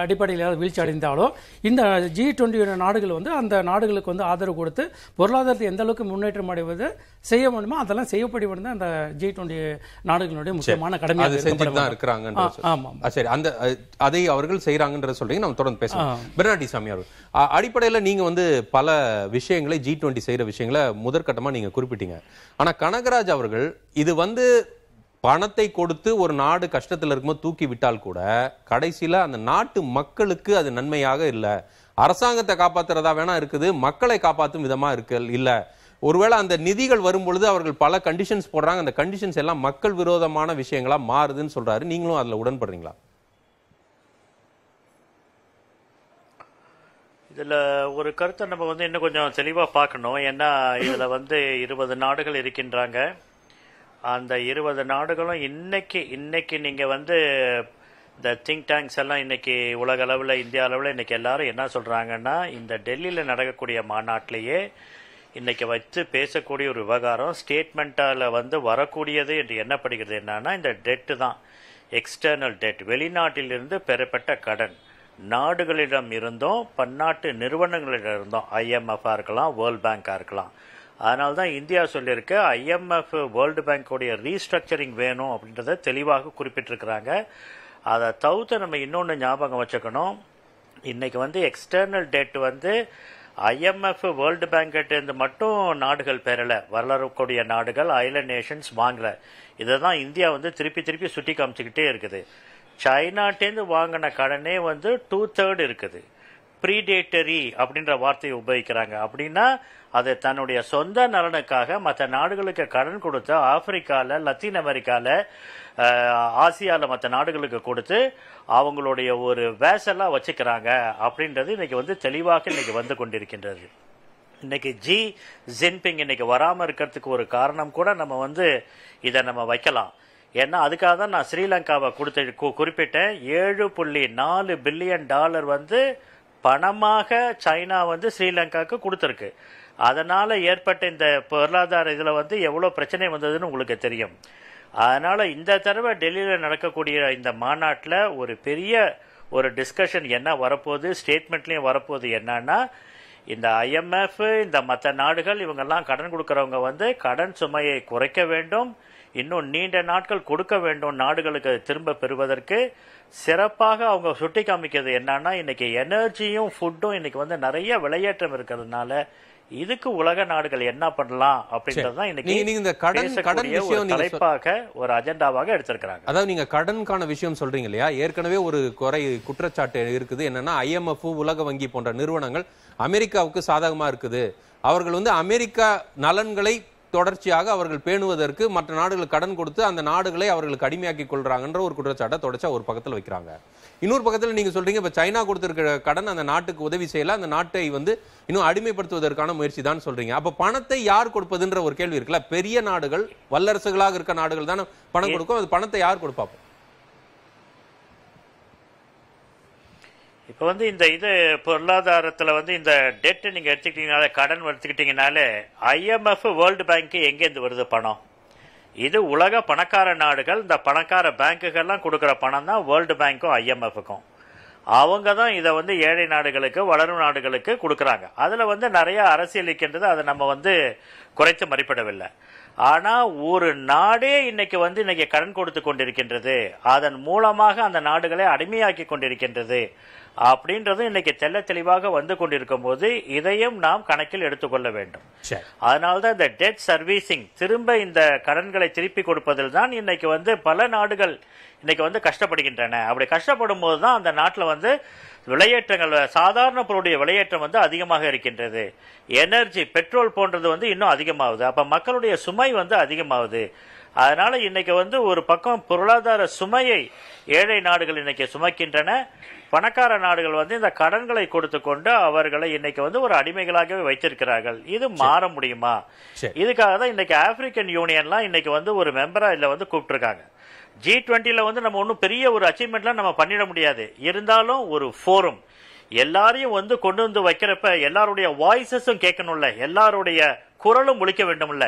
அடிப்படையில் ஏதாவது வீழ்ச்சி அடைந்தாலோ இந்த ஜி டுவெண்ட்டி நாடுகள் வந்து அந்த நாடுகளுக்கு வந்து ஆதரவு கொடுத்து பொருளாதாரத்தை எந்த அளவுக்கு முன்னேற்றம் அடைவது செய்ய முடியுமோ அதெல்லாம் செய்யப்படி வந்து அந்த ஜி டுவெண்ட்டி நாடுகளுடைய முக்கியமான கடமையாக அது செஞ்சுட்டு தான். இருக்கிறாங்க ஆ, ஆமா சரி. அந்த அதை அவர்கள் செய்யறாங்கன்றத சொல்றீங்க. நம்ம தொடர்ந்து பேசலாம் பெர்னாட்டி சாமி அவர்கள். அடிப்படையில நீங்க வந்து பல விஷயங்களை ஜி டுவெண்ட்டி செய்யற விஷயங்களை முதற்கட்டமா நீங்க குறிப்பிட்டீங்க. ஆனா கனகராஜ் அவர்கள் இது வந்து பணத்தை கொடுத்து ஒரு நாடு கஷ்டத்தில் இருக்கும்போது தூக்கி விட்டால் கூட கடைசியில் அந்த நாட்டு மக்களுக்கு அது நன்மையாக இல்லை. அரசாங்கத்தை காப்பாத்துறதா வேணா இருக்குது மக்களை காப்பாற்றும் விதமாக இருக்கு இல்லை. ஒருவேளை அந்த நிதிகள் வரும் பொழுது அவர்கள் பல கண்டிஷன்ஸ் போடுறாங்க அந்த கண்டிஷன்ஸ் எல்லாம் மக்கள் விரோதமான விஷயங்களா மாறுதுன்னு சொல்றாரு. நீங்களும் அதில் உடன்படுறீங்களா? இதில் ஒரு கருத்தை நம்ம வந்து இன்னும் கொஞ்சம் தெளிவாக பார்க்கணும். ஏன்னா இதில் வந்து இருபது நாடுகள் இருக்கின்றாங்க. அந்த இருபது நாடுகளும் இன்னைக்கு இன்னைக்கு நீங்கள் வந்து இந்த திங்க் டேங்க்ஸ் எல்லாம் இன்னைக்கு உலக அளவில் இந்தியா அளவில் இன்னைக்கு எல்லாரும் என்ன சொல்கிறாங்கன்னா இந்த டெல்லியில் நடக்கக்கூடிய மாநாட்டிலேயே இன்னைக்கு வச்சு பேசக்கூடிய ஒரு விவகாரம் ஸ்டேட்மெண்ட்டால் வந்து வரக்கூடியது என்று என்னப்படுகிறது என்னன்னா இந்த டெட்டு தான் எக்ஸ்டர்னல் டெட் வெளிநாட்டிலிருந்து பெறப்பட்ட கடன். நாடுகளிடம் இருந்தும் பன்னாட்டு நிறுவனங்களிடம் இருந்தும். ஐஎம்எஃபாக இருக்கலாம் வேர்ல்ட் பேங்காக இருக்கலாம். அதனால தான் இந்தியா சொல்லியிருக்க ஐஎம்எஃப் வேர்ல்டு பேங்க்குடைய ரீஸ்ட்ரக்சரிங் வேணும் அப்படின்றத தெளிவாக குறிப்பிட்டிருக்கிறாங்க. அதை தவிர்த்து நம்ம இன்னொன்று ஞாபகம் வச்சுக்கணும். இன்னைக்கு வந்து எக்ஸ்டர்னல் டேட் வந்து ஐஎம்எஃப் வேர்ல்டு பேங்க்கிட்டேருந்து மட்டும் நாடுகள் பெறலை. வளரக்கூடிய நாடுகள் ஐலண்ட் நேஷன்ஸ் வாங்கலை. இதை தான் இந்தியா வந்து திருப்பி திருப்பி சுட்டி காமிச்சுக்கிட்டே இருக்குது. சைனாட்டேருந்து வாங்கின கடனே வந்து டூ தேர்ட் இருக்குது. ப்ரீடேட்டரி அப்படின்ற வார்த்தையை உபயோகிக்கிறாங்க. அப்படின்னா அது தன்னுடைய சொந்த நலனுக்காக மற்ற நாடுகளுக்கு கடன் கொடுத்து ஆப்பிரிக்காவில் லத்தீன் அமெரிக்காவில் ஆசியாவில் மற்ற நாடுகளுக்கு கொடுத்து அவங்களுடைய ஒரு வேசலாக வச்சுக்கிறாங்க. அப்படின்றது இன்னைக்கு வந்து தெளிவாக இன்னைக்கு வந்து கொண்டிருக்கின்றது. இன்னைக்கு ஜி ஜின்பிங் இன்னைக்கு வராமல் இருக்கிறதுக்கு ஒரு காரணம் கூட நம்ம வந்து இதை நம்ம வைக்கலாம். ஏன்னா அதுக்காக தான் நான் ஸ்ரீலங்காவை கொடுத்து குறிப்பிட்டேன். ஏழு புள்ளி நாலு பில்லியன் டாலர் வந்து பணமாக சைனா வந்து ஸ்ரீலங்காவுக்கு கொடுத்துருக்கு. அதனால் ஏற்பட்ட இந்த பொருளாதார இதில் வந்து எவ்வளோ பிரச்சனை வந்ததுன்னு உங்களுக்கு தெரியும். அதனால் இந்த தடவை டெல்லியில் நடக்கக்கூடிய இந்த மாநாட்டில் ஒரு பெரிய ஒரு டிஸ்கஷன் என்ன வரப்போகுது ஸ்டேட்மெண்ட்லேயும் வரப்போகுது என்னன்னா இந்த ஐஎம்எஃப் இந்த மற்ற நாடுகள் இவங்கெல்லாம் கடன் கொடுக்குறவங்க வந்து கடன் சுமையை குறைக்க வேண்டும். இன்னும் நீண்ட நாட்கள் கொடுக்க வேண்டும் நாடுகளுக்கு திரும்ப பெறுவதற்கு. சிறப்பாக அவங்க சுட்டி காமிக்கிறது என்னன்னா இன்னைக்கு எனர்ஜியும் ஃபுட்டும் இன்னைக்கு வந்து நிறைய விலையேற்றம் இருக்கிறதுனால இதுக்கு உலக நாடுகள் என்ன பண்ணலாம் அப்படின்றது தான் இன்னைக்கு இந்த கடன்- கடன் விஷயம் தலைப்பாக ஒரு அஜெண்டாவாக எடுத்திருக்கிறாங்க. அதாவது நீங்க கடனுக்கான விஷயம் சொல்றீங்க இல்லையா? ஏற்கனவே ஒரு குறை குற்றச்சாட்டு இருக்குது. என்னன்னா ஐஎம்எஃப் உலக வங்கி போன்ற நிறுவனங்கள் அமெரிக்காவுக்கு சாதகமா இருக்குது. அவர்கள் வந்து அமெரிக்கா நலன்களை தொடர்ச்சியாக அவர்கள் பேணுவதற்கு மற்ற நாடுகளுக்கு கடன் கொடுத்து அந்த நாடுகளை அவர்களுக்கு அடிமையாக்கி கொள்றாங்கன்ற ஒரு குற்றச்சாட்டை தொடர்ச்சியா ஒரு பக்கத்துல வைக்கிறாங்க. இன்னொரு பக்கத்துல நீங்க சொல்றீங்க இப்ப சைனா கொடுத்திருக்கிற கடன் அந்த நாட்டுக்கு உதவி செய்யல அந்த நாட்டை வந்து இன்னும் அடிமைப்படுத்துவதற்கான முயற்சி தான் சொல்றீங்க. அப்ப பணத்தை யார் கொடுப்பதுன்ற ஒரு கேள்வி இருக்குல்ல பெரிய நாடுகள் வல்லரசுகளாக இருக்க நாடுகள் தானே பணம் கொடுக்கும் அது பணத்தை யார் கொடுப்பா இப்போ வந்து இந்த இது பொருளாதாரத்தில் வந்து இந்த டெட்டு நீங்கள் எடுத்துக்கிட்டீங்கனாலே கடன் எடுத்துக்கிட்டிங்கனாலே ஐஎம்எஃப் வேர்ல்டு பேங்க்கு எங்கேருந்து வருது பணம்? இது உலக பணக்கார நாடுகள் இந்த பணக்கார பேங்க்குகள்லாம் கொடுக்குற பணம் தான் வேர்ல்டு பேங்க்கும் ஐஎம்எஃப்க்கும் அவங்க தான் இதை வந்து ஏழை நாடுகளுக்கு வளரும் நாடுகளுக்கு கொடுக்குறாங்க. அதில் வந்து நிறைய அரசியல் இருக்கின்றது அதை நம்ம வந்து குறைத்து மதிப்பிடவில்லை. ஆனால் ஒரு நாடே இன்னைக்கு வந்து இன்னைக்கு கடன் கொடுத்து கொண்டிருக்கின்றது. அதன் மூலமாக அந்த நாடுகளை அடிமையாக்கி கொண்டிருக்கின்றது. அப்படின்றது இன்னைக்கு தெள்ள தெளிவாக வந்து கொண்டிருக்கும் போது இதையும் நாம் கணக்கில் எடுத்துக்கொள்ள வேண்டும். அதனால தான் இந்த டெட் சர்வீசிங் திரும்ப இந்த கடன்களை திருப்பி கொடுப்பதில் தான் இன்னைக்கு வந்து பல நாடுகள் இன்னைக்கு வந்து கஷ்டப்படுகின்றன. அப்படி கஷ்டப்படும் போது தான் அந்த நாட்டில் வந்து விலையேற்றங்கள் சாதாரண பொருளுடைய விலையேற்றம் வந்து அதிகமாக இருக்கின்றது. எனர்ஜி பெட்ரோல் போன்றது வந்து இன்னும் அதிகமாகுது. அப்ப மக்களுடைய சுமை வந்து அதிகமாகுது. அதனால இன்னைக்கு வந்து ஒரு பக்கம் பொருளாதார சுமையை ஏழை நாடுகள் இன்னைக்கு சுமக்கின்றன. பணக்கார நாடுகள் வந்து இந்த கடன்களை கொடுத்து கொண்டு அவர்களை இன்னைக்கு வந்து ஒரு அடிமைகளாகவே வைத்திருக்கிறார்கள். இது மாற முடியுமா? இதுக்காக தான் இன்னைக்கு ஆப்பிரிக்கன் யூனியன்லாம் இன்னைக்கு வந்து ஒரு மெம்பரா இதுல வந்து கூப்பிட்டுருக்காங்க. ஜி டுவெண்ட்டில வந்து நம்ம ஒன்றும் பெரிய ஒரு அச்சீவ்மெண்ட்லாம் நம்ம பண்ணிட முடியாது. இருந்தாலும் ஒரு ஃபோரம் எல்லாரையும் வந்து கொண்டு வந்து வைக்கிறப்ப எல்லாருடைய வாய்ஸஸும் கேட்கணும்ல. எல்லாருடைய குரலும் ஒழிக்க வேண்டும்ல.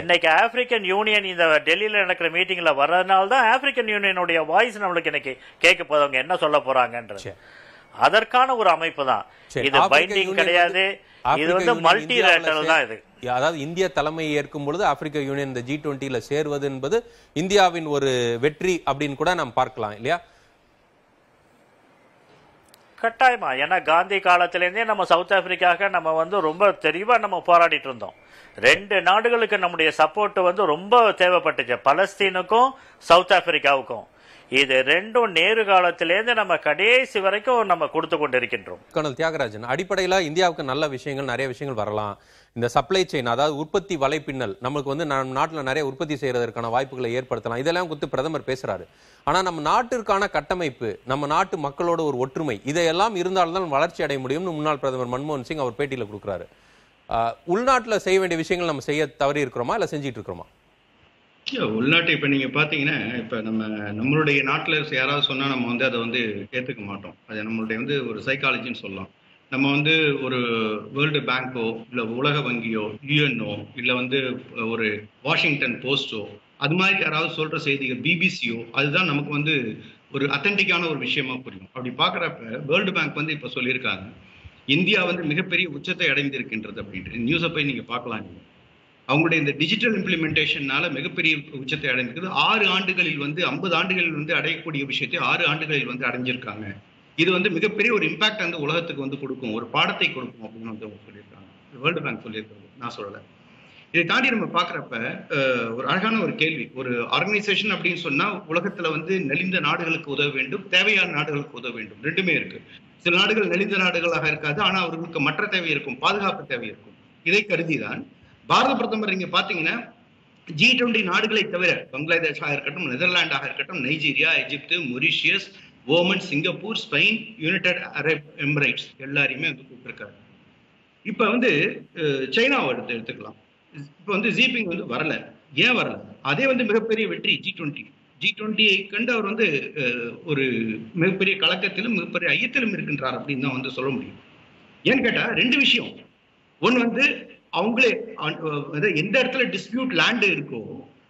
இன்னைக்கு ஆப்பிரிக்கன் யூனியன் இந்த டெல்லியில நடக்கிற மீட்டிங்ல வர்றதுனால தான் ஆப்பிரிக்கன் யூனியனுடைய வாய்ஸ் நம்மளுக்கு இன்னைக்கு கேட்க போதவங்க என்ன சொல்ல போறாங்கன்றது. அதற்கான ஒரு அமைப்பு தான். இது பைண்டிங் கிடையாது. இது வந்து மல்டி லேட்டரல் தான் இது. அதாவது இந்திய தலைமையை ஏற்கும் பொழுது ஆப்பிரிக்க யூனியன் இந்த ஜி டுவெண்ட்டில சேர்வது என்பது இந்தியாவின் ஒரு வெற்றி அப்படின்னு கூட நாம் பார்க்கலாம் இல்லையா? கட்டாயமா? ஏன்னா காந்தி காலத்திலேருந்தே நம்ம சவுத் ஆப்பிரிக்காக நம்ம வந்து ரொம்ப தெளிவா நம்ம போராடிட்டு இருந்தோம் ரெண்டு நாடுகளுக்கு நம்முடைய சப்போர்ட் வந்து ரொம்ப தேவைப்பட்டுச்சு. பலஸ்தீனுக்கும் சவுத் ஆப்பிரிக்காவுக்கும் இது ரெண்டும் நேரு காலத்திலேருந்து நம்ம கடைசி வரைக்கும் நம்ம கொடுத்து கொண்டிருக்கின்றோம். கர்னல் தியாகராஜன் அடிப்படையில இந்தியாவுக்கு நல்ல விஷயங்கள் நிறைய விஷயங்கள் வரலாம். இந்த சப்ளை செயின் அதாவது உற்பத்தி வலைப்பின்னல் நமக்கு வந்து நம் நாட்டில் நிறைய உற்பத்தி செய்யறதற்கான வாய்ப்புகளை ஏற்படுத்தலாம். இதெல்லாம் குறித்து பிரதமர் பேசுறாரு. ஆனா நம்ம நாட்டிற்கான கட்டமைப்பு நம்ம நாட்டு மக்களோட ஒரு ஒற்றுமை இதையெல்லாம் இருந்தால்தான் வளர்ச்சி அடைய முடியும்னு முன்னாள் பிரதமர் மன்மோகன் சிங் அவர் பேட்டியில கொடுக்குறாரு. ஆஹ், உள்நாட்டுல செய்ய வேண்டிய விஷயங்கள் நம்ம செய்ய தவறி இருக்கிறோமா இல்ல செஞ்சிட்டு இருக்கிறோமா? உள்நாட்டு இப்ப நீங்க பாத்தீங்கன்னா இப்ப நம்ம நம்மளுடைய நாட்டில் யாராவது சொன்னா நம்ம வந்து அதை வந்து ஏற்றுக்க மாட்டோம். அது நம்மளுடைய வந்து ஒரு சைக்காலஜின்னு சொல்லலாம். நம்ம வந்து ஒரு வேர்ல்டு பேங்கோ இல்ல உலக வங்கியோ யூஎன்ஓ இல்ல வந்து ஒரு வாஷிங்டன் போஸ்டோ அது மாதிரி யாராவது சொல்ற செய்திகள் பிபிசியோ அதுதான் நமக்கு வந்து ஒரு அத்தன்டிக்கான ஒரு விஷயமா புரியும். அப்படி பார்க்குறப்ப வேர்ல்டு பேங்க் வந்து இப்போ சொல்லியிருக்காங்க இந்தியா வந்து மிகப்பெரிய உச்சத்தை அடைந்திருக்கின்றது அப்படின்ட்டு. நியூஸை போய் நீங்க பார்க்கலாம் அவங்களுடைய இந்த டிஜிட்டல் இம்ப்ளிமெண்டேஷனால மிகப்பெரிய உச்சத்தை அடைந்திருக்குது. ஆறு ஆண்டுகளில் வந்து ஐம்பது ஆண்டுகளில் வந்து அடையக்கூடிய விஷயத்தை ஆறு ஆண்டுகளில் வந்து அடைஞ்சிருக்காங்க. இது வந்து மிகப்பெரிய ஒரு இம்பாக்ட் வந்து உலகத்துக்கு வந்து கொடுக்கும். ஒரு பாடத்தை கொடுக்கும் அப்படின்னு வந்து அவங்க சொல்லியிருக்காங்க. வேர்ல்டு பேங்க் சொல்லியிருக்காங்க நான் சொல்லலை. இதை தாண்டி நம்ம பார்க்குறப்ப ஒரு அழகான ஒரு கேள்வி. ஒரு ஆர்கனைசேஷன் அப்படின்னு சொன்னா உலகத்துல வந்து நெளிந்த நாடுகளுக்கு உதவ வேண்டும் தேவையான நாடுகளுக்கு உதவ வேண்டும். ரெண்டுமே இருக்கு. சில நாடுகள் நெளிந்த நாடுகளாக இருக்காது. ஆனா அவர்களுக்கு மற்ற தேவை இருக்கும் பாதுகாப்பு தேவை இருக்கும். இதை கருதி தான் பாரத பிரதமர் நீங்க பார்த்தீங்கன்னா ஜி டுவெண்டி நாடுகளை தவிர பங்களாதேஷாக இருக்கட்டும் நெதர்லாண்டாக இருக்கட்டும் Nigeria Egypt Mauritius Oman Singapore Spain United Arab Emirates எல்லாரையுமே வந்து கூப்பிட்ருக்காரு இப்போ வந்து சைனாவை எடுத்து எடுத்துக்கலாம். இப்போ வந்து ஜிபிங் வந்து வரல. ஏன் வரல? அதே வந்து மிகப்பெரிய வெற்றி ஜி டுவெண்ட்டி ஜி டுவெண்ட்டியை கண்டு அவர் வந்து ஒரு மிகப்பெரிய கலக்கத்திலும் மிகப்பெரிய ஐயத்திலும் இருக்கின்றார் அப்படின்னு தான் வந்து சொல்ல முடியும். ஏன்னு கேட்டால் ரெண்டு விஷயம். ஒன்னு வந்து அவங்களே எந்த இடத்துல டிஸ்பியூட் லேண்டு இருக்கோ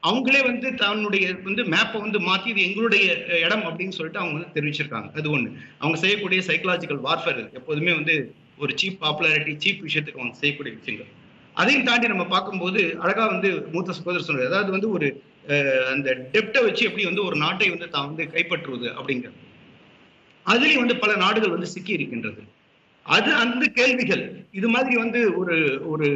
அவங்களே வந்து தன்னுடைய வந்து மேப்பை வந்து மாத்தி இது எங்களுடைய இடம் அப்படின்னு சொல்லிட்டு அவங்க வந்து தெரிவிச்சிருக்காங்க. அது ஒண்ணு. அவங்க செய்யக்கூடிய சைக்கலாஜிக்கல் வார்ஃபேர் எப்போதுமே வந்து ஒரு சீப் பாப்புலாரிட்டி சீப் விஷயத்துக்கு அவங்க செய்யக்கூடிய விஷயங்கள். அதையும் தாண்டி நம்ம பார்க்கும்போது அழகா வந்து மூத்த சகோதரர் சொன்னார் அதாவது வந்து ஒரு அந்த டெப்டை வச்சு எப்படி வந்து ஒரு நாட்டை வந்து தான் வந்து கைப்பற்றுவது அப்படிங்கிறது அதுலயும் வந்து பல நாடுகள் வந்து சிக்கி இருக்கின்றது அது அந்த கேள்விகள். இது மாதிரி வந்து ஒரு ஒரு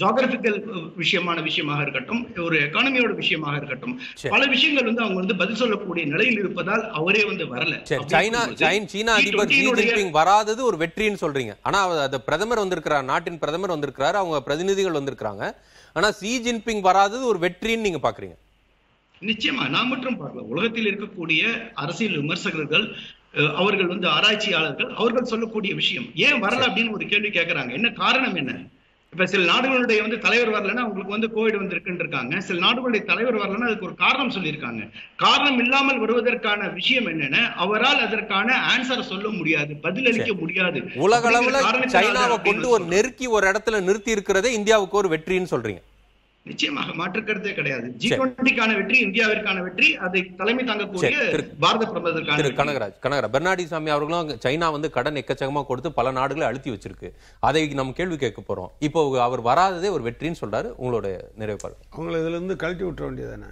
ஜாகிரபிக்கல் விஷயமான விஷயமாக இருக்கட்டும் ஒரு எக்கானமியோட விஷயமாக இருக்கட்டும் பல விஷயங்கள் வந்து அவங்க வந்து பதில் சொல்லக்கூடிய நிலையில் இருப்பதால் அவரே வந்து வரல. சைனா சைன் அதிபர் ஜி G20 ஜின்பிங் வராதது ஒரு வெற்றின்னு சொல்றீங்க. ஆனா அது பிரதமர் வந்திருக்கிறார் நாட்டின் பிரதமர் வந்திருக்கிறார் அவங்க பிரதிநிதிகள் வந்திருக்கிறாங்க. ஆனா சி ஜின்பிங் வராதது ஒரு வெற்றின்னு நீங்க பாக்குறீங்க. நிச்சயமா நான் மட்டும் பார்க்கல. உலகத்தில் இருக்கக்கூடிய அரசியல் விமர்சகர்கள் அவர்கள் வந்து ஆராய்ச்சியாளர்கள் அவர்கள் சொல்லக்கூடிய விஷயம். ஏன் வரல அப்படின்னு ஒரு கேள்வி கேட்கறாங்க என்ன காரணம் என்ன? இப்ப சில நாடுகளுடைய வந்து தலைவர் வரலன்னா அவங்களுக்கு வந்து கோவிட் வந்திருக்குன்னு இருக்காங்க. சில நாடுகளுடைய தலைவர் வரலன்னா அதுக்கு ஒரு காரணம் சொல்லியிருக்காங்க. காரணம் இல்லாமல் வருவதற்கான விஷயம் என்னன்னா அவரால் அதற்கான ஆன்சரை சொல்ல முடியாது பதிலளிக்க முடியாது. உலக அளவுல சைனாவை கொண்டு ஒரு நெருக்கி ஒரு இடத்துல நிறுத்தி இருக்கிறதே இந்தியாவுக்கு ஒரு வெற்றின்னு சொல்றீங்க. நிச்சயமாக மாற்றுக்கருத்தே கிடையாது. ஜி. டுவெண்ட்டிக்கான வெற்றி இந்தியாவிற்கான வெற்றி அதை தலைமை தாங்கக்கூடிய பாரத பிரதமருக்கான. கனகராஜ் கனகராஜ் பெர்னாடி சாமி அவர்களும் சைனா வந்து கடன் எக்கச்சக்கமா கொடுத்து பல நாடுகளை அழுத்தி வச்சிருக்கு. அதை நம்ம கேள்வி கேட்க போறோம். இப்போ அவர் வராததே ஒரு வெற்றின்னு சொல்றாரு உங்களோட நிறைவுப்பாடு அவங்கள இதுலேருந்து கழட்டி விட்டுற வேண்டியதானே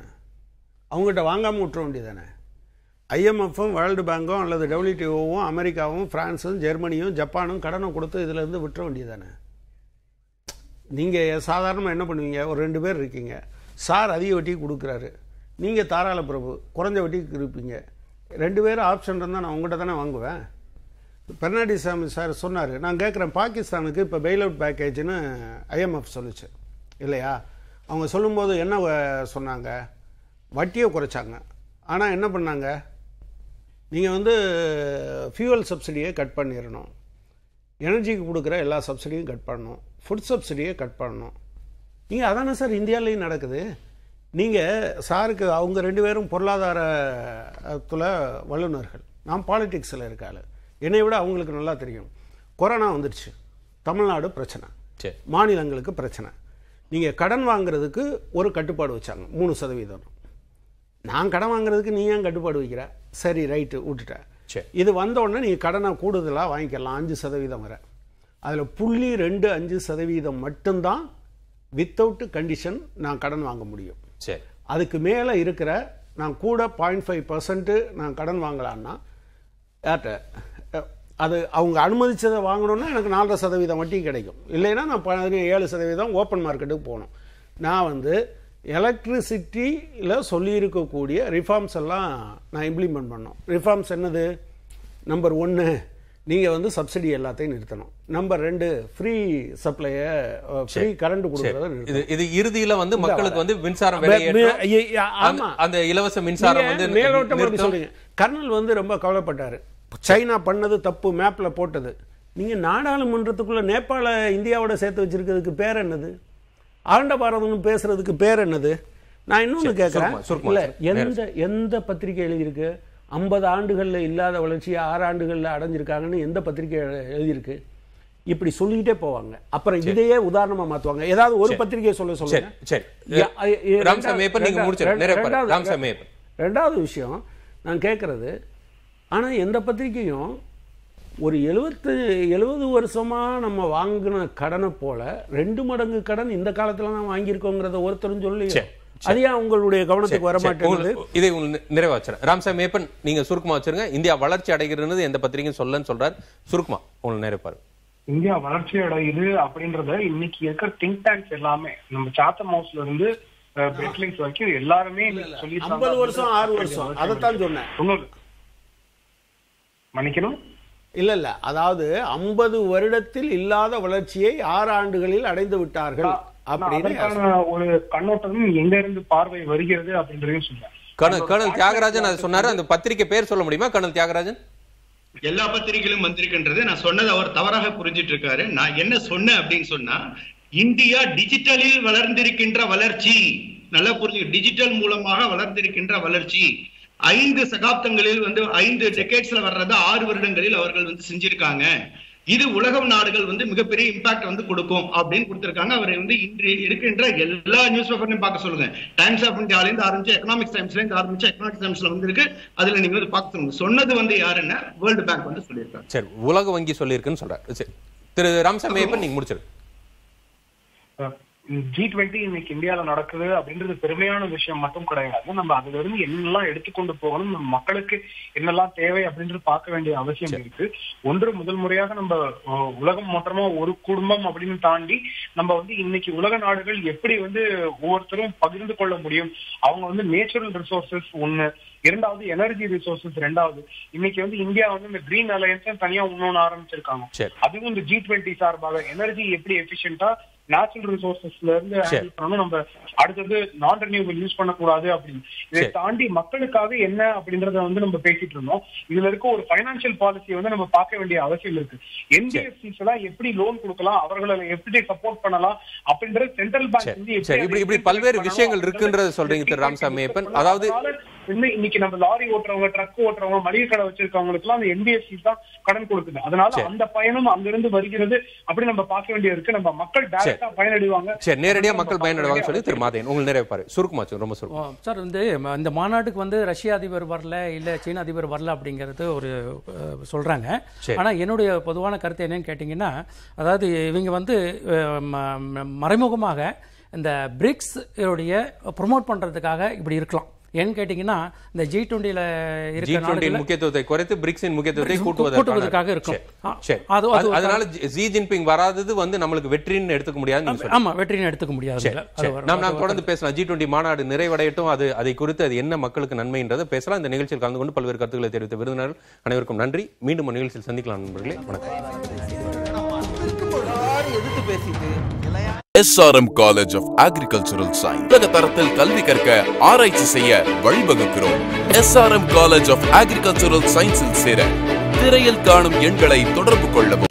அவங்ககிட்ட வாங்காமல் விட்டுற வேண்டியதானே ஐஎம்எஃப்பும் வேர்ல்டு பேங்கும் அல்லது டபிள்யூடிஓவும் அமெரிக்காவும் பிரான்ஸும் ஜெர்மனியும் ஜப்பானும் கடனை கொடுத்து இதுலேருந்து விட்டுற வேண்டியதானே நீங்கள் சாதாரணமாக என்ன பண்ணுவீங்க? ஒரு ரெண்டு பேர் இருக்கீங்க. சார் அதிக வட்டி கொடுக்குறாரு. நீங்கள் தாராள பிரபு குறைஞ்ச வட்டிக்கு இருப்பீங்க ரெண்டு பேரும் ஆப்ஷன் இருந்தால் நான் உங்கள்கிட்ட தானே வாங்குவேன். பெர்னாடி சாமி சார் சொன்னார் நான் கேட்குறேன் பாகிஸ்தானுக்கு இப்போ பெயில் அவுட் பேக்கேஜ்னு ஐஎம்எஃப் சொல்லுச்சு. இல்லையா? அவங்க சொல்லும்போது என்ன வ- சொன்னாங்க? வட்டியை குறைச்சாங்க. ஆனால் என்ன பண்ணாங்க? நீங்கள் வந்து ஃபியூவல் சப்சிடியை கட் பண்ணிடணும் எனர்ஜிக்கு கொடுக்குற எல்லா சப்சிடியும் கட் பண்ணணும். ஃபுட் சப்சிடியை கட் பண்ணணும். நீங்கள் அதானே சார் இந்தியாவிலையும் நடக்குது? நீங்கள் சாருக்கு அவங்க ரெண்டு பேரும் பொருளாதாரத்தில் வல்லுநர்கள். நான் பாலிடிக்ஸில் இருக்காள் என்னை விட அவங்களுக்கு நல்லா தெரியும். கொரோனா வந்துடுச்சு தமிழ்நாடு பிரச்சனை. சரி. மாநிலங்களுக்கு பிரச்சனை. நீங்கள் கடன் வாங்குறதுக்கு ஒரு கட்டுப்பாடு வச்சாங்க. மூணு சதவீதம். நான் கடன் வாங்குறதுக்கு நீ ஏன் கட்டுப்பாடு வைக்கிற? சரி ரைட்டு விட்டுட்டேன் சரி இது வந்த உடனே நீங்கள் கடனை கூடுதலாக வாங்கிக்கலாம் அஞ்சு சதவீதம் வரை. அதில் புள்ளி ரெண்டு அஞ்சு சதவீதம் மட்டும்தான் வித்தவுட் கண்டிஷன் நான் கடன் வாங்க முடியும். சரி. அதுக்கு மேலே இருக்கிற நான் கூட பாயிண்ட் ஃபைவ் பர்சன்ட்டு நான் கடன் வாங்கலான்னா யார்கிட்ட? அது அவங்க அனுமதிச்சதை வாங்கணும்னா எனக்கு நாலரை சதவீதம் வட்டி கிடைக்கும். இல்லைன்னா நான் பதினேழு ஏழு சதவீதம் ஓப்பன் மார்க்கெட்டுக்கு போகணும். நான் வந்து எலக்ட்ரிசிட்டியில் சொல்லியிருக்கக்கூடிய ரிஃபார்ம்ஸ் எல்லாம் நான் இம்ப்ளிமெண்ட் பண்ணோம். ரிஃபார்ம்ஸ் என்னது? நம்பர் ஒன்று நீங்கள் வந்து சப்சிடி எல்லாத்தையும் நிறுத்தணும். நம்பர் ரெண்டு ஃப்ரீ சப்ளையை ஃப்ரீ கரண்ட் கொடுக்குறத இது இது இறுதியில வந்து மக்களுக்கு வந்து மின்சாரம். அந்த- இலவச மின்சாரம் வந்து மேலோட்டம் அப்படி. சொல்றீங்க. கர்னல் வந்து ரொம்ப கவலைப்பட்டாரு. சைனா பண்ணது தப்பு மேப்ல போட்டது. நீங்க நாடாளுமன்றத்துக்குள்ள நேபாள இந்தியாவோட சேர்த்து வச்சிருக்கிறதுக்கு பேர் என்னது? ஆண்ட பாரதம்னு பேசுறதுக்கு பேர் என்னது? நான் இன்னொன்னு கேட்கறேன் இல்ல. எந்த எந்த பத்திரிகை எழுதியிருக்கு? ஐம்பது ஆண்டுகள்ல இல்லாத வளர்ச்சியை ஆறு ஆண்டுகள்ல அடைஞ்சிருக்காங்கன்னு எந்த பத்திரிகை எழு- எழுதியிருக்கு? இப்படி சொல்லிக்கிட்டே போவாங்க. அப்புறம் இதையே உதாரணமா மாத்துவாங்க. ஏதாவது ஒரு சரி. பத்திரிகை சொல்ல சொல்லுங்க. ரெண்டாவது- விஷயம் நான் கேட்குறது ஆனால் எந்த பத்திரிக்கையும் ஒரு எழுபத்து எழுபது வருஷமாக நம்ம வாங்கின கடனை போல ரெண்டு மடங்கு கடன் இந்த காலத்தில் தான் வாங்கியிருக்கோங்கிறத ஒருத்தரும் சொல்லி அது ஏன் உங்களுடைய கவனத்துக்கு வர மாட்டேங்குது உங்களுக்கு- இதை நிறைவா வச்சுறேன். ராம்சாமி மேப்பன் நீங்க சுருக்கமா வச்சிருங்க. இந்தியா வளர்ச்சி அடைகிறது எந்த பத்திரிகையும் சொல்லன்னு சொல்றாரு. சுருக்கமா உங்களுக்கு நிறைவாரு இந்தியா வளர்ச்சி அடையுது அப்படின்றத இன்னைக்கு இருக்கிற திங்க் டேங்க்ஸ் எல்லாமே நம்ம சாத்தம் ஹவுஸ்ல இருந்து பெட்லிங்ஸ் வரைக்கும் எல்லாருமே சொல்லி ஐம்பது வருஷம் ஆறு வருஷம். அதைத்தான் சொன்னேன். மன்னிக்கணும்? இல்ல இல்ல அதாவது ஐம்பது வருடத்தில் இல்லாத வளர்ச்சியை ஆறு ஆண்டுகளில் அடைந்து விட்டார்கள் அப்படின்னு ஒரு கண்ணோட்டமும் எங்க இருந்து பார்வை வருகிறது அப்படின்றதையும் சொல்றேன். கர்னல் கர்னல் தியாகராஜன் அதை சொன்னாரு. அந்த பத்திரிகை பேர் சொல்ல முடியுமா கர்னல் தியாகராஜன்? எல்லா பத்திரிகைகளும் வந்திருக்கின்றது. நான் சொன்னது அவர் தவறாக புரிஞ்சிட்டு இருக்காரு நான் என்ன சொன்னேன் அப்படின்னு சொன்னா இந்தியா டிஜிட்டலில் வளர்ந்திருக்கின்ற வளர்ச்சி நல்லா புரிஞ்சு டிஜிட்டல் மூலமாக வளர்ந்திருக்கின்ற வளர்ச்சி ஐந்து சகாப்தங்களில் வந்து ஐந்து டெக்கேட்ஸ்ல வர்றத ஆறு வருடங்களில் அவர்கள் வந்து செஞ்சிருக்காங்க. இது உலகம் நாடுகள் வந்து மிகப்பெரிய இம்பாக்ட் வந்து கொடுக்கும் அப்படின்னு கொடுத்திருக்காங்க. அவர் வந்து இன்று இருக்கின்ற எல்லா நியூஸ் பேப்பர்லையும் பார்க்க சொல்லுங்க. டைம்ஸ் ஆஃப் இந்தியால இருந்து ஆரம்பிச்சு எக்கனாமிக்ஸ் டைம்ஸ்ல இருந்து ஆரம்பிச்சு எக்கனாமிக்ஸ் டைம்ஸ்ல வந்து இருக்கு அதுல நீங்க வந்து பார்க்க சொல்லுங்க. சொன்னது வந்து யாருன்னா வேர்ல்டு பேங்க் வந்து சொல்லியிருக்காங்க. சரி உலக வங்கி சொல்லியிருக்குன்னு சொல்றாரு. சரி. திரு ராம்சாமி நீங்க முடிச்சிரு ஜி டுவெண்ட்டி இன்னைக்கு இந்தியால நடக்குது அப்படின்றது பெருமையான விஷயம் மட்டும் கிடையாது. நம்ம அதுல இருந்து என்னெல்லாம் எடுத்துக்கொண்டு போகணும் நம்ம மக்களுக்கு என்னெல்லாம் தேவை அப்படின்றது பார்க்க வேண்டிய அவசியம் இருக்கு. ஒன்று முதல் முறையாக நம்ம உலகம் மொத்தமா ஒரு குடும்பம் அப்படின்னு தாண்டி நம்ம வந்து இன்னைக்கு உலக நாடுகள் எப்படி வந்து ஒவ்வொருத்தரும் பகிர்ந்து கொள்ள முடியும்? அவங்க வந்து நேச்சுரல் ரிசோர்சஸ் ஒண்ணு இரண்டாவது எனர்ஜி ரிசோர்சஸ் ரெண்டாவது. இன்னைக்கு வந்து இந்தியா வந்து இந்த கிரீன் அலையன்ஸ் தனியா இன்னொன்னு ஆரம்பிச்சிருக்காங்க. சரி. அதுவும் இந்த ஜி டுவெண்ட்டி சார்பாக எனர்ஜி எப்படி எஃபிஷியன்டா நேச்சுரல் ரிசோர்சஸ்ல இருந்து handle பண்ணணும் நம்ம அடுத்தது நான் ரெனியூபிள் யூஸ் பண்ணக்கூடாது அப்படின்னு. இதை. தாண்டி மக்களுக்காக என்ன அப்படின்றத வந்து நம்ம பேசிட்டு இருந்தோம். இதுல இருக்க ஒரு பைனான்சியல் பாலிசி வந்து நம்ம பார்க்க வேண்டிய அவசியம் இருக்கு. என்பிஎஃப்சிஸ் எல்லாம் எப்படி லோன் கொடுக்கலாம் அவர்களை எப்படி சப்போர்ட் பண்ணலாம் அப்படின்றது சென்ட்ரல் பேங்க் இப்படி இப்படி பல்வேறு விஷயங்கள் இருக்குன்றத சொல்றீங்க திரு ராம்சாமி. அதாவது இன்னும் இன்னைக்கு நம்ம லாரி ஓட்டுறவங்க ட்ரக் ஓட்டுறவங்க மளிகை கடை வச்சிருக்கவங்களுக்கு எல்லாம் அந்த என்பிஎஃப்சி தான் கடன் கொடுக்குது. அதனால. அந்த பயனும் அங்கிருந்து வருகிறது அப்படி நம்ம பார்க்க வேண்டியது இருக்கு. நம்ம மக்கள் டைரக்டா பயனடைவாங்க. சரி நேரடியா மக்கள் பயனடைவாங்க சொல்லி திரு மாதேன் உங்களுக்கு நிறைய பாரு. சுருக்கமா ரொம்ப சுருக்கம். சார் வந்து இந்த மாநாட்டுக்கு வந்து ரஷ்ய அதிபர் வரல இல்லை சீன அதிபர் வரல அப்படிங்கிறது ஒரு சொல்றாங்க. ஆனால் என்னுடைய பொதுவான கருத்து என்னன்னு கேட்டிங்கன்னா அதாவது இவங்க வந்து அஹ், ம- ம- மறைமுகமாக இந்த பிரிக்ஸ் உடைய ப்ரொமோட் பண்றதுக்காக இப்படி இருக்கலாம். ஏன்னு கேட்டிங்கன்னா இந்த ஜி டுவெண்ட்டியில் ஜி இருக்கிற முக்கியத்துவத்தை குறைத்து பிரிக்ஸின் முக்கியத்துவத்தை கூட்டுவதற்காக இருக்கும். அது- அதனால ஜி ஜின்பிங் வராதது வந்து நம்மளுக்கு வெற்றின்னு எடுத்துக்க முடியாது. ஆமா வெற்றின்னு எடுத்துக்க முடியாது. நாம் நாம் தொடர்ந்து பேசலாம். ஜி டுவெண்ட்டி மாநாடு நிறைவடையட்டும். அது அதை குறித்து அது என்ன மக்களுக்கு நன்மைன்றதை பேசலாம். இந்த நிகழ்ச்சியில் கலந்து கொண்டு பல்வேறு கருத்துக்களை தெரிவித்த விருந்தினர்கள் அனைவருக்கும் நன்றி. மீண்டும் ஒரு நிகழ்ச்சியில் சந்திக்கலாம் நண்பர்களே. வணக்கம். எதிர்த்து பேசிட்டு SRM college of agricultural science உலக தரத்தில் கல்வி கற்க ஆராய்ச்சி செய்ய வழிவகுக்கிறோம். எஸ்ஆர்எம் காலேஜ் ஆஃப் அக்ரிகல்ச்சரல் சயின்ஸில் சேர திரையில் காணும் எண்களை தொடர்பு கொள்ளவும்.